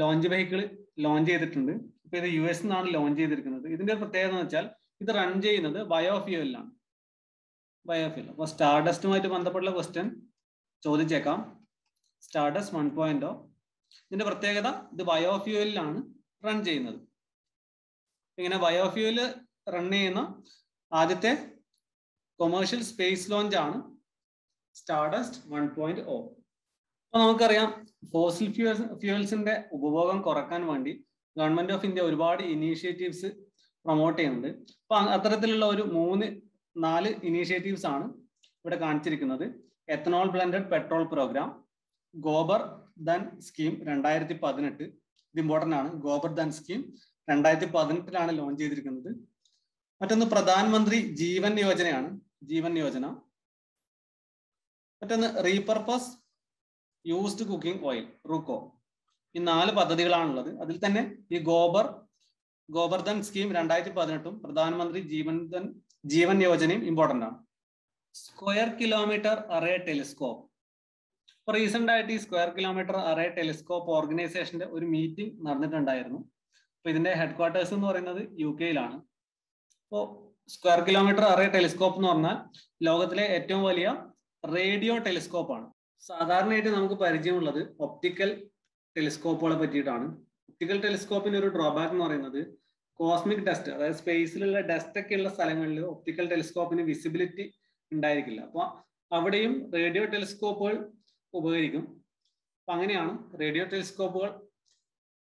ലോഞ്ച് വെഹിക്കിൾ ലോഞ്ച് ചെയ്തിട്ടുണ്ട്. ഇപ്പൊ ഇത് യു എസ് നിന്നാണ് ലോഞ്ച് ചെയ്തിരിക്കുന്നത്. ഇതിന്റെ പ്രത്യേകത എന്ന് വെച്ചാൽ ഇത് റൺ ചെയ്യുന്നത് ബയോഫ്യൂവലിലാണ് ബയോഫ്യൂൽ അപ്പൊ സ്റ്റാർഡസ്റ്റുമായിട്ട് ബന്ധപ്പെട്ടുള്ള ക്വസ്റ്റ്യൻ ചോദിച്ചേക്കാം. സ്റ്റാർഡസ് വൺ പോയിന്റ് ഓ ഇതിന്റെ പ്രത്യേകത ഇത് ബയോഫ്യൂവലിലാണ് റൺ ചെയ്യുന്നത്. ഇങ്ങനെ ബയോഫ്യൂവൽ റൺ ചെയ്യുന്ന ആദ്യത്തെ കൊമേഴ്ഷ്യൽ സ്പേസ് ലോഞ്ച് ആണ് സ്റ്റാർഡസ്റ്റ് വൺ പോയിന്റ് ഓ അപ്പൊ നമുക്കറിയാം ഫോസിൽ ഫ്യൂൽസ് ഫ്യൂൽസിന്റെ ഉപഭോഗം കുറയ്ക്കാൻ വേണ്ടി ഗവൺമെന്റ് ഓഫ് ഇന്ത്യ ഒരുപാട് ഇനീഷ്യേറ്റീവ്സ് പ്രൊമോട്ട് ചെയ്യുന്നുണ്ട്. അപ്പൊ അത്തരത്തിലുള്ള ഒരു മൂന്ന് നാല് ഇനീഷ്യേറ്റീവ്സ് ആണ് ഇവിടെ കാണിച്ചിരിക്കുന്നത്. Ethanol blended petrol programme Gobar Dhan scheme രണ്ടായിരത്തി പതിനെട്ട് ഇത് ഇമ്പോർട്ടന്റ് ആണ്. ഗോബർ ദൻ സ്കീം രണ്ടായിരത്തി പതിനെട്ടിലാണ് ലോഞ്ച് ചെയ്തിരിക്കുന്നത്. മറ്റൊന്ന് പ്രധാനമന്ത്രി ജീവൻ യോജനയാണ്. ജീവൻ യോജന. മറ്റൊന്ന് repurpose used cooking oil RUCO ഈ നാല് പദ്ധതികളാണുള്ളത്. അതിൽ തന്നെ ഈ ഗോബർ ഗോബർധൻ സ്കീം രണ്ടായിരത്തി പതിനെട്ടും പ്രധാനമന്ത്രി ജീവൻ ജീവൻ യോജനയും ഇമ്പോർട്ടന്റ് ആണ്. Square kilometre array telescope. Recent ആയിട്ട് ഈ സ്ക്വയർ കിലോമീറ്റർ അറേ ടെലിസ്കോപ്പ് ഓർഗനൈസേഷന്റെ ഒരു മീറ്റിംഗ് നടന്നിട്ടുണ്ടായിരുന്നു. അപ്പൊ ഇതിന്റെ ഹെഡ് ക്വാർട്ടേഴ്സ് എന്ന് പറയുന്നത് യു കെയിലാണ്. അപ്പോൾ സ്ക്വയർ കിലോമീറ്റർ അറേ ടെലിസ്കോപ്പ് എന്ന് പറഞ്ഞാൽ ലോകത്തിലെ ഏറ്റവും വലിയ റേഡിയോ ടെലിസ്കോപ്പ് ആണ് സാധാരണയായിട്ട് നമുക്ക് പരിചയമുള്ളത് ഒപ്റ്റിക്കൽ ടെലിസ്കോപ്പുകളെ പറ്റിയിട്ടാണ്. ഒപ്റ്റിക്കൽ ടെലിസ്കോപ്പിന്റെ ഒരു ഡ്രോബാക്ക് എന്ന് പറയുന്നത് കോസ്മിക് ഡസ്റ്റ് അതായത് സ്പേസിലുള്ള ഡസ്റ്റ് ഒക്കെ ഉള്ള സ്ഥലങ്ങളിൽ ഒപ്റ്റിക്കൽ ടെലിസ്കോപ്പിന് വിസിബിലിറ്റി ഉണ്ടായിരിക്കില്ല. അപ്പൊ അവിടെയും റേഡിയോ ടെലിസ്കോപ്പുകൾ ഉപകരിക്കും. അപ്പൊ അങ്ങനെയാണ് റേഡിയോ ടെലിസ്കോപ്പുകൾ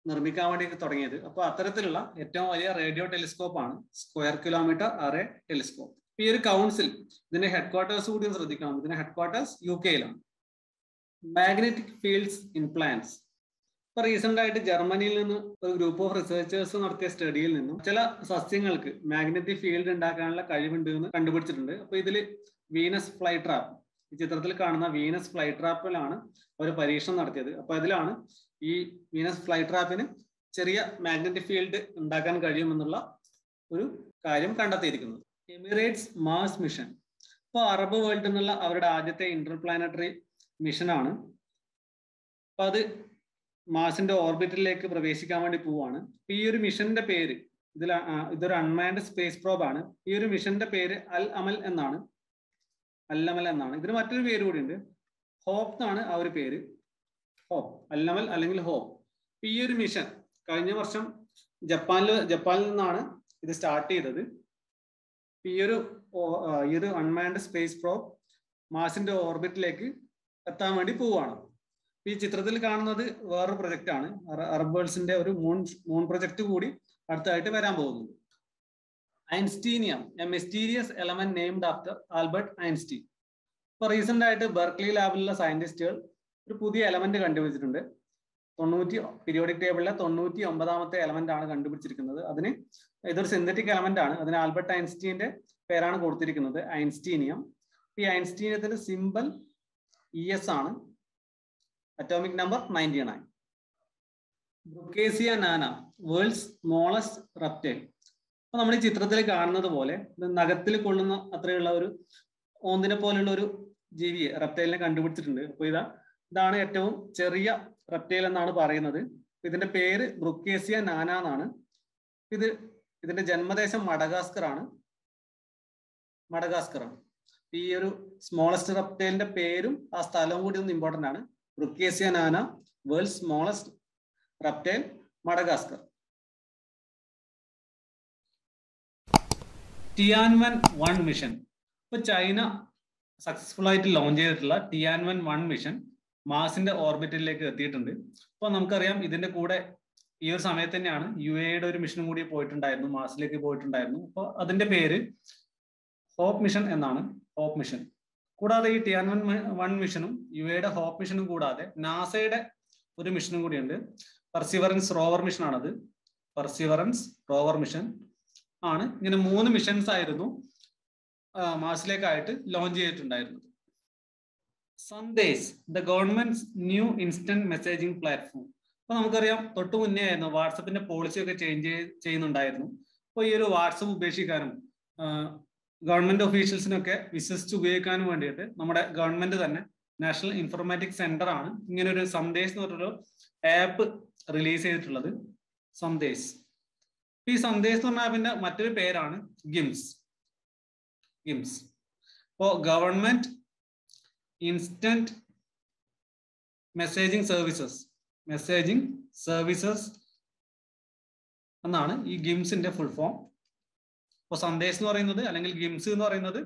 നിർമ്മിക്കാൻ വേണ്ടി തുടങ്ങിയത്. അപ്പോൾ അത്തരത്തിലുള്ള ഏറ്റവും വലിയ റേഡിയോ ടെലിസ്കോപ്പ് ആണ് സ്ക്വയർ കിലോമീറ്റർ അറേ ടെലിസ്കോപ്പ്. ഈ ഒരു കൗൺസിൽ ഇതിന്റെ ഹെഡ്ക്വാർട്ടേഴ്സ് കൂടി ശ്രദ്ധിക്കണം. ഇതിന്റെ ഹെഡ്ക്വാർട്ടേഴ്സ് യു കെയിലാണ് മാഗ്നറ്റിക് ഫീൽഡ്സ് ഇൻ പ്ലാന്റ്സ് ഇപ്പൊ റീസെന്റ് ആയിട്ട് ജർമ്മനിയിൽ നിന്ന് ഒരു ഗ്രൂപ്പ് ഓഫ് റിസർച്ചേഴ്സ് നടത്തിയ സ്റ്റഡിയിൽ നിന്നും ചില സസ്യങ്ങൾക്ക് മാഗ്നറ്റിക് ഫീൽഡ് ഉണ്ടാക്കാനുള്ള കഴിവുണ്ട് എന്ന് കണ്ടുപിടിച്ചിട്ടുണ്ട്. അപ്പൊ ഇതിൽ വീനസ് ഫ്ലൈ ട്രാപ്പ് ഈ ചിത്രത്തിൽ കാണുന്ന വീനസ് ഫ്ലൈ ട്രാപ്പിലാണ് ഒരു പരീക്ഷണം നടത്തിയത്. അപ്പൊ അതിലാണ് ഈ വീനസ് ഫ്ലൈ ട്രാപ്പിന് ചെറിയ മാഗ്നറ്റിക് ഫീൽഡ് ഉണ്ടാക്കാൻ കഴിയുമെന്നുള്ള ഒരു കാര്യം കണ്ടെത്തിയിരിക്കുന്നത്. എമിറേറ്റ്സ് മാസ് മിഷൻ ഇപ്പോൾ അറബ് വേൾഡ് എന്നുള്ള അവരുടെ ആദ്യത്തെ ഇന്റർപ്ലാനറ്ററി മിഷനാണ് അപ്പൊ അത് മാസിന്റെ ഓർബിറ്റിലേക്ക് പ്രവേശിക്കാൻ വേണ്ടി പോവാണ്. ഈ ഒരു മിഷന്റെ പേര് ഇതിൽ ഇതൊരു അൺമാൻഡ് സ്പേസ് പ്രോബ് ആണ്. ഈ ഒരു മിഷന്റെ പേര് അൽ അമൽ എന്നാണ്. അൽ അമൽ എന്നാണ്. ഇതിന് മറ്റൊരു പേര് കൂടി ഉണ്ട് ഹോപ്പ് എന്നാണ് ആ ഒരു പേര്. ഹോപ്പ്. അല്ലമൽ അല്ലെങ്കിൽ ഹോപ്പ്. ഈ ഒരു മിഷൻ കഴിഞ്ഞ വർഷം ജപ്പാനിൽ ജപ്പാനിൽ നിന്നാണ് ഇത് സ്റ്റാർട്ട് ചെയ്തത്. ഈ ഒരു ഈ ഒരു അൺമാൻഡ് സ്പേസ് പ്രോബ് മാസിന്റെ ഓർബിറ്റിലേക്ക് എത്താൻ വേണ്ടി പോവുകയാണ്. ഈ ചിത്രത്തിൽ കാണുന്നത് വേറൊരു പ്രൊജക്റ്റ് ആണ് അറബ് വേൾഡ്സിന്റെ ഒരു മൂൺ മൂൺ പ്രൊജക്ട് കൂടി അടുത്തായിട്ട് വരാൻ പോകുന്നുണ്ട് einsteinium a mysterious element named after Albert Einstein. ഇപ്പൊ റീസെന്റ് ആയിട്ട് ബെർക്ലി ലാബിലുള്ള സയന്റിസ്റ്റുകൾ ഒരു പുതിയ എലമെന്റ് കണ്ടുപിടിച്ചിട്ടുണ്ട്. തൊണ്ണൂറ്റി പീരിയോഡിക് ടേബിളിലെ തൊണ്ണൂറ്റി ഒമ്പതാമത്തെ എലമെന്റ് ആണ് കണ്ടുപിടിച്ചിരിക്കുന്നത്. അതിന് ഇതൊരു സിന്തറ്റിക് എലമെന്റ് ആണ്. അതിന് ആൽബർട്ട് ഐൻസ്റ്റീന്റെ പേരാണ് കൊടുത്തിരിക്കുന്നത് ഐൻസ്റ്റീനിയം. ഈ ഐൻസ്റ്റീനിയത്തിന്റെ സിമ്പൽ ഇ എസ് ആണ്. Atomic number ninety nine Brookesia nana world's smallest reptile അപ്പൊ നമ്മൾ ഈ ചിത്രത്തിൽ കാണുന്നത് പോലെ നഖത്തിൽ കൊള്ളുന്ന അത്രയുള്ള ഒരു ഓന്തിനെ പോലെയുള്ള ഒരു ജീവിയെ റെപ്റ്റൈലിനെ കണ്ടുപിടിച്ചിട്ടുണ്ട്. അപ്പൊ ഇതാ ഇതാണ് ഏറ്റവും ചെറിയ റെപ്റ്റൈൽ എന്നാണ് പറയുന്നത്. ഇതിന്റെ പേര് ബ്രുക്കേസിയ നാന എന്നാണ്. ഇത് ഇതിന്റെ ജന്മദേശം മഡഗാസ്കർ ആണ്. മഡഗാസ്കർ ആണ്. ഈ ഒരു സ്മോളസ്റ്റ് റെപ്റ്റൈലിന്റെ പേരും ആ സ്ഥലവും കൂടി ഒന്ന് ഇമ്പോർട്ടന്റ് ആണ്. Brookesia nana world smallest reptile Madagascar. Tianwen one mission ഇപ്പൊ ചൈന സക്സസ്ഫുൾ ആയിട്ട് ലോഞ്ച് ചെയ്തിട്ടുള്ള ടിയാൻവൻ വൺ മിഷൻ മാസിന്റെ ഓർബിറ്റിലേക്ക് എത്തിയിട്ടുണ്ട്. അപ്പൊ നമുക്കറിയാം ഇതിന്റെ കൂടെ ഈ ഒരു സമയത്ത് തന്നെയാണ് യു എയുടെ ഒരു മിഷനും കൂടി പോയിട്ടുണ്ടായിരുന്നു മാസിലേക്ക് പോയിട്ടുണ്ടായിരുന്നു. അപ്പൊ അതിന്റെ പേര് ഹോപ്പ് മിഷൻ എന്നാണ്. ഹോപ്പ് മിഷൻ കൂടാതെ ഈ ടിയാൻവൻ വൺ മിഷനും യു എയുടെ ഹോപ്പ് മിഷനും കൂടാതെ നാസയുടെ ഒരു മിഷനും കൂടിയുണ്ട്. പെർസിവറൻസ് റോവർ മിഷൻ ആണത്. പെർസിവറൻസ് റോവർ മിഷൻ ആണ്. ഇങ്ങനെ മൂന്ന് മിഷൻസ് ആയിരുന്നു മാസിലേക്കായിട്ട് ലോഞ്ച് ചെയ്തിട്ടുണ്ടായിരുന്നത്. Sandesh the government new instant messaging platform അപ്പൊ നമുക്കറിയാം തൊട്ട് മുന്നേ ആയിരുന്നു വാട്സപ്പിന്റെ പോളിസി ഒക്കെ ചേഞ്ച് ചെയ്യുന്നുണ്ടായിരുന്നു. അപ്പോൾ ഈ ഒരു വാട്സപ്പ് ഉപേക്ഷിക്കാനും ഗവൺമെന്റ് ഓഫീഷ്യൽസിനൊക്കെ വിശ്വസിച്ച് ഉപയോഗിക്കാനും വേണ്ടിയിട്ട് നമ്മുടെ ഗവൺമെന്റ് തന്നെ നാഷണൽ ഇൻഫോർമാറ്റിക് സെന്റർ ആണ് ഇങ്ങനെ ഒരു സന്ദേശ് എന്ന് പറഞ്ഞൊരു ആപ്പ് റിലീസ് ചെയ്തിട്ടുള്ളത്. സന്ദേശ് ഈ സന്ദേശ മാപ്പിന്റെ മറ്റൊരു പേരാണ് ഗിംസ്. ഗിംസ്. ഇപ്പോ government instant messaging services. Messaging services എന്നാണ് ഈ ഗിംസിന്റെ ഫുൾ ഫോം ഇപ്പോൾ സന്ദേശം എന്ന് പറയുന്നത് അല്ലെങ്കിൽ ഗിംസ് എന്ന് പറയുന്നത്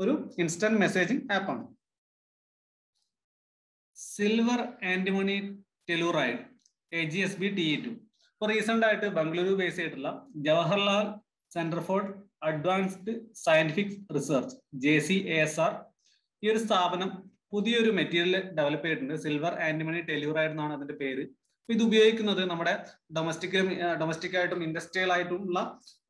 ഒരു ഇൻസ്റ്റന്റ് മെസ്സേജിംഗ് ആപ്പാണ് silver antimony telluride A G S B T two ഇപ്പോൾ റീസെന്റ് ആയിട്ട് ബംഗളൂരു ബേസ് ചെയ്തിട്ടുള്ള Jawaharlal centre for advanced scientific research J C A S R ഈ ഒരു സ്ഥാപനം പുതിയൊരു മെറ്റീരിയൽ ഡെവലപ്പ് ചെയ്തിട്ടുണ്ട്. സിൽവർ ആന്റിമണി ടെലൂറൈഡ് എന്നാണ് അതിന്റെ പേര്. ഇത് ഉപയോഗിക്കുന്നത് നമ്മുടെ ഡൊമസ്റ്റിക് ഡൊമസ്റ്റിക് ആയിട്ടും ഇൻഡസ്ട്രിയൽ ആയിട്ടും ഉള്ള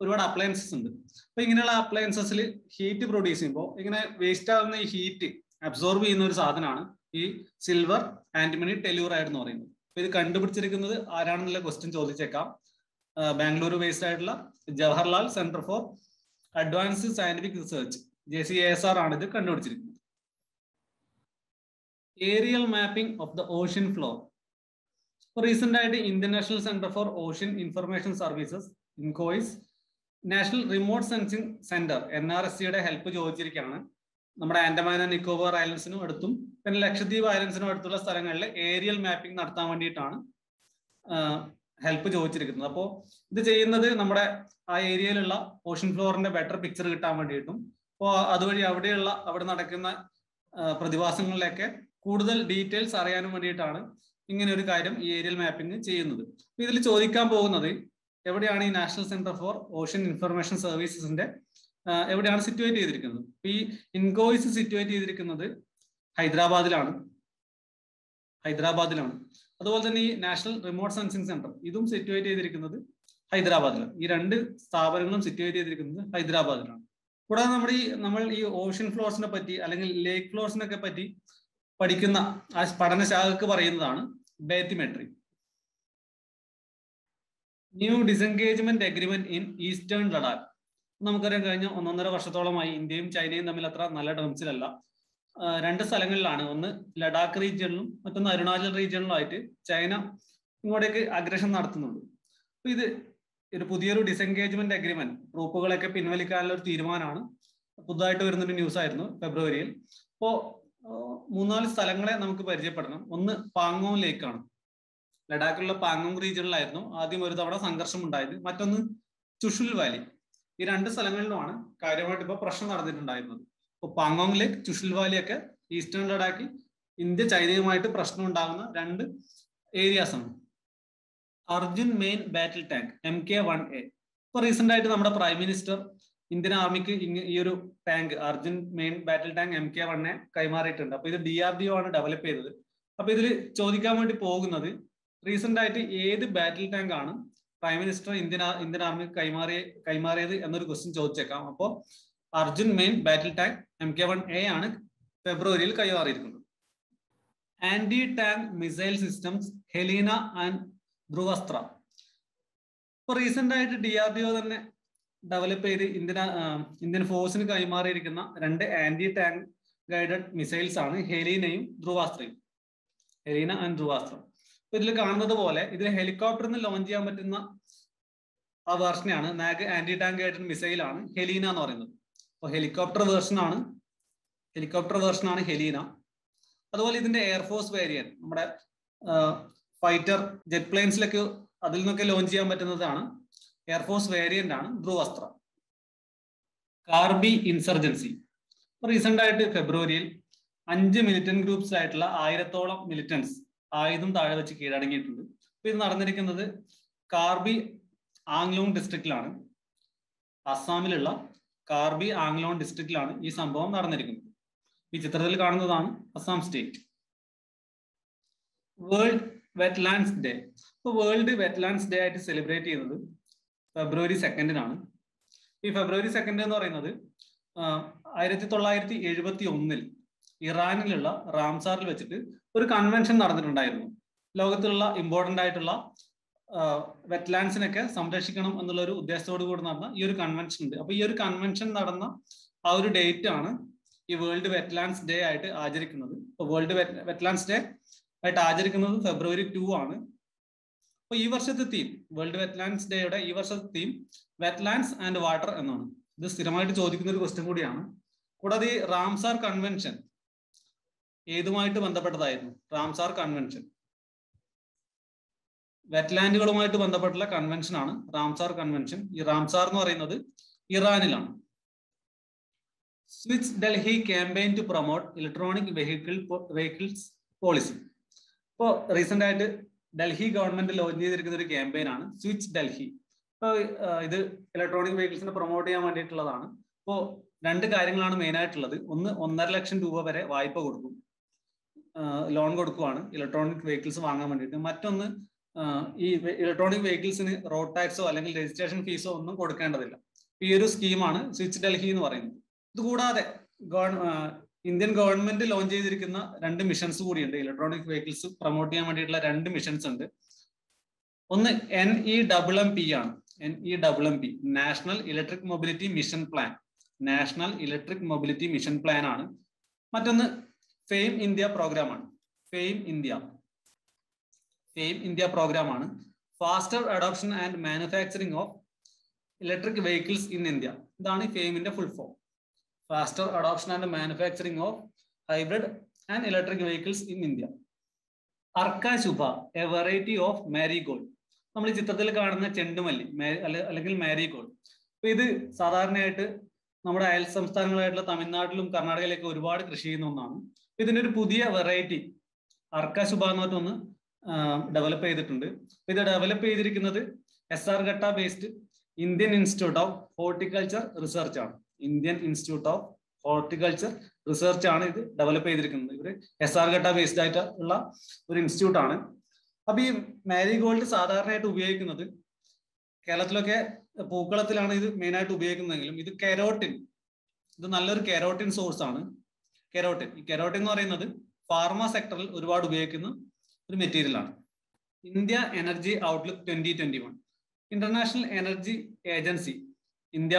ഒരുപാട് അപ്ലയൻസസ് ഉണ്ട്. അപ്പൊ ഇങ്ങനെയുള്ള അപ്ലയൻസസിൽ ഹീറ്റ് പ്രൊഡ്യൂസ് ചെയ്യുമ്പോൾ ഇങ്ങനെ വേസ്റ്റ് ആകുന്ന ഈ ഹീറ്റ് അബ്സോർബ് ചെയ്യുന്ന ഒരു സാധനമാണ് ഈ സിൽവർ ആന്റിമണി ടെലിവറായിട്ട് എന്ന് പറയുന്നത്. ഇത് കണ്ടുപിടിച്ചിരിക്കുന്നത് ആരാണെന്നുള്ള ക്വസ്റ്റ്യൻ ചോദിച്ചേക്കാം. ബാംഗ്ലൂർ ബേസ്ഡ് ആയിട്ടുള്ള Jawaharlal centre for advanced scientific research J C S R ആണ് ഇത് കണ്ടുപിടിച്ചിരിക്കുന്നത്. Aerial mapping of the ocean floor recent ആയിട്ട് international national centre for ocean information services INCOIS national remote sensing centre N R S സിയുടെ help ചോദിച്ചിരിക്കുകയാണ്. നമ്മുടെ Andaman and Nicobar ഐലൻഡ്സിനും അടുത്തും പിന്നെ ലക്ഷദ്വീപ് ഐലൻഡ്സിനും അടുത്തുള്ള സ്ഥലങ്ങളിൽ ഏരിയൽ മാപ്പിംഗ് നടത്താൻ വേണ്ടിയിട്ടാണ് ഹെൽപ്പ് ചോദിച്ചിരിക്കുന്നത്. അപ്പോൾ ഇത് ചെയ്യുന്നത് നമ്മുടെ ആ ഏരിയയിലുള്ള ഓഷൻ ഫ്ലോറിന്റെ ബെറ്റർ പിക്ചർ കിട്ടാൻ വേണ്ടിയിട്ടും അപ്പോൾ അതുവഴി അവിടെയുള്ള അവിടെ നടക്കുന്ന പ്രതിഭാസങ്ങളിലൊക്കെ കൂടുതൽ ഡീറ്റെയിൽസ് അറിയാനും വേണ്ടിയിട്ടാണ് ഇങ്ങനെ ഒരു കാര്യം ഈ ഏരിയൽ മാപ്പിംഗ് ചെയ്യുന്നത്. ഇതിൽ ചോദിക്കാൻ പോകുന്നത് എവിടെയാണ് ഈ national centre for ocean information സർവീസസിന്റെ എവിടെയാണ് സിറ്റുവേറ്റ് ചെയ്തിരിക്കുന്നത്? ഈ ഇൻകോയ്സ് സിറ്റുവേറ്റ് ചെയ്തിരിക്കുന്നത് ഹൈദരാബാദിലാണ്. ഹൈദരാബാദിലാണ്. അതുപോലെ തന്നെ ഈ നാഷണൽ റിമോട്ട് സെൻസിംഗ് സെന്റർ ഇതും സിറ്റുവേറ്റ് ചെയ്തിരിക്കുന്നത് ഹൈദരാബാദിലാണ്. ഈ രണ്ട് സ്ഥാപനങ്ങളും സിറ്റുവേറ്റ് ചെയ്തിരിക്കുന്നത് ഹൈദരാബാദിലാണ്. കൂടാതെ നമ്മുടെ ഈ നമ്മൾ ഈ ഓഷ്യൻ ഫ്ലോർസിനെ പറ്റി അല്ലെങ്കിൽ ലേക്ക് ഫ്ലോർസിനൊക്കെ പറ്റി പഠിക്കുന്ന ആ പഠനശാഖക്ക് പറയുന്നതാണ് bathymetry new disengagement agreement in eastern Ladakh നമുക്കറിയാം കഴിഞ്ഞ ഒന്നൊന്നര വർഷത്തോളമായി ഇന്ത്യയും ചൈനയും തമ്മിൽ അത്ര നല്ല ടേംസിലല്ല രണ്ട് സ്ഥലങ്ങളിലാണ്. ഒന്ന് ലഡാക്ക് റീജിയണിലും മറ്റൊന്ന് അരുണാചൽ റീജിയണിലും ആയിട്ട് ചൈന ഇങ്ങോട്ടേക്ക് അഗ്രഷൻ നടത്തുന്നുണ്ട്. അപ്പൊ ഇത് ഒരു പുതിയൊരു ഡിസെൻഗേജ്മെന്റ് അഗ്രിമെന്റ് ട്രൂപ്പുകളൊക്കെ പിൻവലിക്കാനുള്ള ഒരു തീരുമാനമാണ്. പുതുതായിട്ട് വരുന്നൊരു ന്യൂസ് ആയിരുന്നു ഫെബ്രുവരിയിൽ. അപ്പോ മൂന്നാൽ സ്ഥലങ്ങളെ നമുക്ക് പരിചയപ്പെടണം. ഒന്ന് പാങ്ങോങ് ലേക്കാണ്. ലഡാക്കിലുള്ള പാങ്ങോങ് റീജിയണിലായിരുന്നു ആദ്യം ഒരു തവണ സംഘർഷം ഉണ്ടായത് മറ്റൊന്ന് ചുഷുൽ വാലി. ഈ രണ്ട് സ്ഥലങ്ങളിലുമാണ് കാര്യമായിട്ട് ഇപ്പോൾ പ്രശ്നം നടന്നിട്ടുണ്ടായിരുന്നത്. ഇപ്പോൾ പാങ്കോങ് ലേക്ക് ചുഷിൽ വാലിയൊക്കെ ഈസ്റ്റേൺ ലഡാക്കിൽ ഇന്ത്യ ചൈനയുമായിട്ട് പ്രശ്നം ഉണ്ടാകുന്ന രണ്ട് ഏരിയാസ് ആണ്. Arjun main battle tank M K one A ഇപ്പൊ റീസെന്റ് ആയിട്ട് നമ്മുടെ പ്രൈം മിനിസ്റ്റർ ഇന്ത്യൻ ആർമിക്ക് ഈ ഒരു tank Arjun main battle tank M K വണ്ണെ കൈമാറിയിട്ടുണ്ട്. അപ്പൊ ഇത് ഡി ആർ ഡി ഒ ആണ് ഡെവലപ്പ് ചെയ്തത്. അപ്പൊ ഇതിൽ ചോദിക്കാൻ വേണ്ടി പോകുന്നത് റീസെന്റ് ആയിട്ട് ഏത് ബാറ്റിൽ ടാങ്ക് ആണ് prime minister Indian Indian army കൈമാറിയ കൈമാറിയത് എന്നൊരു ക്വസ്റ്റ്യൻ ചോദിച്ചേക്കാം. അപ്പോൾ Arjun main battle tank M K one A ആണ് ഫെബ്രുവരിയിൽ കൈമാറിയിരിക്കുന്നത്. Anti tank missile systems Helina and Dhruvastra ഇപ്പൊ റീസെന്റ് ആയിട്ട് ഡി ആർ ഡി ഒ തന്നെ ഡെവലപ്പ് ചെയ്ത് ഇന്ത്യൻ ഇന്ത്യൻ ഫോഴ്സിന് കൈമാറിയിരിക്കുന്ന രണ്ട് ആന്റി ടാങ്ക് ഗൈഡഡ് മിസൈൽസ് ആണ് ഹെലീനയും ധ്രുവാസ്ത്രയും ഹെലീന ആൻഡ് ധ്രുവാസ്ത്രം ഇതിൽ കാണുന്നത് പോലെ ഇതിൽ ഹെലികോപ്റ്ററിൽ നിന്ന് ലോഞ്ച് ചെയ്യാൻ പറ്റുന്ന ആ വേർഷനെയാണ് നാഗ് ആന്റി ടാങ്ക് ഗൈഡഡ് മിസൈലാണ് ഹെലീന എന്ന് പറയുന്നത്. അപ്പോൾ ഹെലികോപ്റ്റർ വേർഷൻ ആണ്. ഹെലികോപ്റ്റർ വേർഷൻ ആണ് ഹെലീന അതുപോലെ ഇതിന്റെ എയർഫോഴ്സ് വേരിയൻ നമ്മുടെ ഫൈറ്റർ ജെറ്റ് പ്ലെയിൻസിലൊക്കെ അതിൽ നിന്നൊക്കെ ലോഞ്ച് ചെയ്യാൻ പറ്റുന്നതാണ്. എയർഫോഴ്സ് വേരിയന്റ് ആണ് ധ്രുവസ്ത്ര കാർബി ഇൻസർജൻസി റീസെന്റ് ആയിട്ട് ഫെബ്രുവരിയിൽ അഞ്ച് മിലിറ്റൻ ഗ്രൂപ്പ്സ് ആയിട്ടുള്ള ആയിരത്തോളം മിലിറ്റൻസ് ആയുധം താഴെ വെച്ച് കീഴടങ്ങിയിട്ടുണ്ട്. അപ്പൊ ഇത് നടന്നിരിക്കുന്നത് കാർബി ആംഗ്ലോങ് ഡിസ്ട്രിക്റ്റിലാണ് അസ്സാമിലുള്ള കാർബി ആംഗ്ലോൺ ഡിസ്ട്രിക്റ്റിലാണ് ഈ സംഭവം നടന്നിരിക്കുന്നത്. ഈ ചിത്രത്തിൽ കാണുന്നതാണ് Assam state world wetlands day ഇപ്പൊ വേൾഡ് വെറ്റ്ലാൻഡ്സ് ഡേ ആയിട്ട് സെലിബ്രേറ്റ് ചെയ്യുന്നത് ഫെബ്രുവരി സെക്കൻഡിനാണ് ഈ ഫെബ്രുവരി സെക്കൻഡ് എന്ന് പറയുന്നത് ആയിരത്തി തൊള്ളായിരത്തി എഴുപത്തി ഒന്നിൽ ഇറാനിലുള്ള റാംസാറിൽ വെച്ചിട്ട് ഒരു കൺവെൻഷൻ നടന്നിട്ടുണ്ടായിരുന്നു. ലോകത്തിലുള്ള ഇമ്പോർട്ടന്റ് ആയിട്ടുള്ള വെറ്റ്ലാൻഡ്സിനൊക്കെ സംരക്ഷിക്കണം എന്നുള്ള ഒരു ഉദ്ദേശത്തോടു കൂടി നടന്ന ഈ ഒരു കൺവെൻഷൻ ഉണ്ട്. അപ്പൊ ഈ ഒരു കൺവെൻഷൻ നടന്ന ആ ഒരു ഡേറ്റ് ആണ് ഈ വേൾഡ് വെറ്റ്ലാൻഡ്സ് ഡേ ആയിട്ട് ആചരിക്കുന്നത്. ഇപ്പൊ വേൾഡ് വെറ്റ്ലാൻഡ്സ് ഡേ ആയിട്ട് ആചരിക്കുന്നത് ഫെബ്രുവരി ടു ആണ്. അപ്പൊ ഈ വർഷത്തെ തീം വേൾഡ് വെറ്റ്ലാൻഡ്സ് ഡേയുടെ ഈ വർഷത്തെ തീം വെറ്റ്ലാൻഡ്സ് ആൻഡ് വാട്ടർ എന്നാണ്. ഇത് സ്ഥിരമായിട്ട് ചോദിക്കുന്ന ഒരു ക്വസ്റ്റ്യൻ കൂടിയാണ്. കൂടാതെ ഈ റാംസാർ കൺവെൻഷൻ ഏതുമായിട്ട് ബന്ധപ്പെട്ടതായിരുന്നു? റാംസാർ കൺവെൻഷൻ വെറ്റ്ലാൻഡുകളുമായിട്ട് ബന്ധപ്പെട്ടുള്ള കൺവെൻഷൻ ആണ് റാംസാർ കൺവെൻഷൻ ഈ റാംസാർ എന്ന് പറയുന്നത് ഇറാനിലാണ്. Switch Delhi campaign to promote electronic vehicle vehicles policy ഇപ്പോൾ റീസെന്റ് ആയിട്ട് ഡൽഹി ഗവൺമെന്റ് ലോഞ്ച് ചെയ്തിരിക്കുന്ന ഒരു ക്യാമ്പയിൻ ആണ് സ്വിച്ച് ഡൽഹി. ഇപ്പോൾ ഇത് ഇലക്ട്രോണിക് വെഹിക്കിൾസിനെ പ്രൊമോട്ട് ചെയ്യാൻ വേണ്ടിയിട്ടുള്ളതാണ്. ഇപ്പോൾ രണ്ട് കാര്യങ്ങളാണ് മെയിൻ ആയിട്ടുള്ളത്. ഒന്ന് ഒന്നര ലക്ഷം രൂപ വരെ വായ്പ കൊടുക്കും. ലോൺ കൊടുക്കുവാണ്. ഇലക്ട്രോണിക് വെഹിക്കിൾസ് വാങ്ങാൻ വേണ്ടിയിട്ട്. മറ്റൊന്ന് ഈ ഇലക്ട്രോണിക് വെഹിക്കിൾസിന് റോഡ് ടാക്സോ അല്ലെങ്കിൽ രജിസ്ട്രേഷൻ ഫീസോ ഒന്നും കൊടുക്കേണ്ടതില്ല. ഈ ഒരു സ്കീമാണ് സ്വിച്ച് ഡൽഹി എന്ന് പറയുന്നത്. ഇതുകൂടാതെ ഇന്ത്യൻ ഗവൺമെന്റ് ലോഞ്ച് ചെയ്തിരിക്കുന്ന രണ്ട് മിഷൻസ് കൂടിയുണ്ട്. ഇലക്ട്രോണിക് വെഹിക്കിൾസ് പ്രൊമോട്ട് ചെയ്യാൻ വേണ്ടിയിട്ടുള്ള രണ്ട് മിഷൻസ് ഉണ്ട്. ഒന്ന് N E double M P ആണ്. N E double M P national electric mobility mission plan national electric mobility mission plan ആണ്. മറ്റൊന്ന് ഫെയിം ഇന്ത്യ പ്രോഗ്രാം ആണ്. FAME India FAME India programme ആണ്. Faster adoption and manufacturing of electric vehicles in India ഇതാണ് ഫെയിമിന്റെ full form faster adoption and manufacturing of hybrid and electric vehicles in India Arka Shubha a variety of marigold നമ്മൾ ഈ ചിത്രത്തിൽ കാണുന്ന ചെണ്ടുമല്ലി അല്ലെങ്കിൽ marigold അപ്പൊ ഇത് സാധാരണയായിട്ട് നമ്മുടെ അയൽ സംസ്ഥാനങ്ങളായിട്ടുള്ള തമിഴ്നാട്ടിലും കർണാടകയിലൊക്കെ ഒരുപാട് കൃഷി ചെയ്യുന്ന ഒന്നാണ്. ഇതിന്റെ ഒരു പുതിയ വെറൈറ്റി അർക്ക ശുഭ എന്ന് പറഞ്ഞൊന്ന് ഡെവലപ്പ് ചെയ്തിട്ടുണ്ട്. ഇത് ഡെവലപ്പ് ചെയ്തിരിക്കുന്നത് Hesaraghatta based Indian institute of horticulture research ആണ്. Indian institute of horticulture research ആണ് ഇത് ഡെവലപ്പ് ചെയ്തിരിക്കുന്നത്. ഇവർ എസ് ആർ ഘട്ട ബേസ്ഡ് ആയിട്ട് ഉള്ള ഒരു ഇൻസ്റ്റിറ്റ്യൂട്ട് ആണ്. അപ്പൊ ഈ മാരിഗോൾഡ് സാധാരണയായിട്ട് ഉപയോഗിക്കുന്നത് കേരളത്തിലൊക്കെ പൂക്കളത്തിലാണ് ഇത് മെയിൻ ആയിട്ട് ഉപയോഗിക്കുന്നതെങ്കിലും ഇത് കെരോട്ടിൻ ഇത് നല്ലൊരു കെരോട്ടിൻ സോഴ്സ് ആണ്. കെരോട്ടിൻ ഈ കെരോട്ടിൻ എന്ന് പറയുന്നത് ഫാർമ സെക്ടറിൽ ഒരുപാട് ഉപയോഗിക്കുന്ന ഒരു മെറ്റീരിയൽ ആണ്. India energy outlook twenty twenty one international energy agency India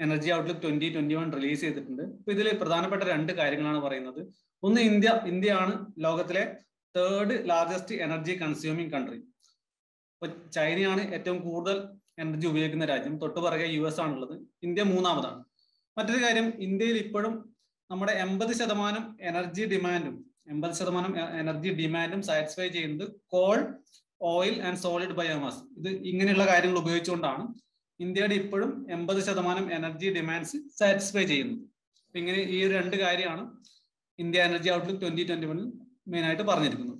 energy outlook twenty twenty one release ചെയ്തിട്ടുണ്ട്. അപ്പൊ ഇതിൽ പ്രധാനപ്പെട്ട രണ്ട് കാര്യങ്ങളാണ് പറയുന്നത്. ഒന്ന് ഇന്ത്യ ഇന്ത്യയാണ് ലോകത്തിലെ third largest energy consuming country ഇപ്പൊ ചൈനയാണ് ഏറ്റവും കൂടുതൽ എനർജി ഉപയോഗിക്കുന്ന രാജ്യം. തൊട്ടുപറകെ യു എസ് ആണുള്ളത്. ഇന്ത്യ മൂന്നാമതാണ്. മറ്റൊരു കാര്യം ഇന്ത്യയിൽ ഇപ്പോഴും നമ്മുടെ എൺപത് ശതമാനം എനർജി ഡിമാൻഡും എൺപത് ശതമാനം എനർജി ഡിമാൻഡും സാറ്റിസ്ഫൈ ചെയ്യുന്നത് coal oil and solid biomass ഇത് ഇങ്ങനെയുള്ള കാര്യങ്ങൾ ഉപയോഗിച്ചുകൊണ്ടാണ് ഇന്ത്യയുടെ ഇപ്പോഴും എൺപത് ശതമാനം എനർജി ഡിമാൻഡ്സ് സാറ്റിസ്ഫൈ ചെയ്യുന്നത്. അപ്പൊ ഇങ്ങനെ ഈ രണ്ട് കാര്യമാണ് India energy outlook twenty twenty വണ്ണിൽ മെയിൻ ആയിട്ട് പറഞ്ഞിരിക്കുന്നത്.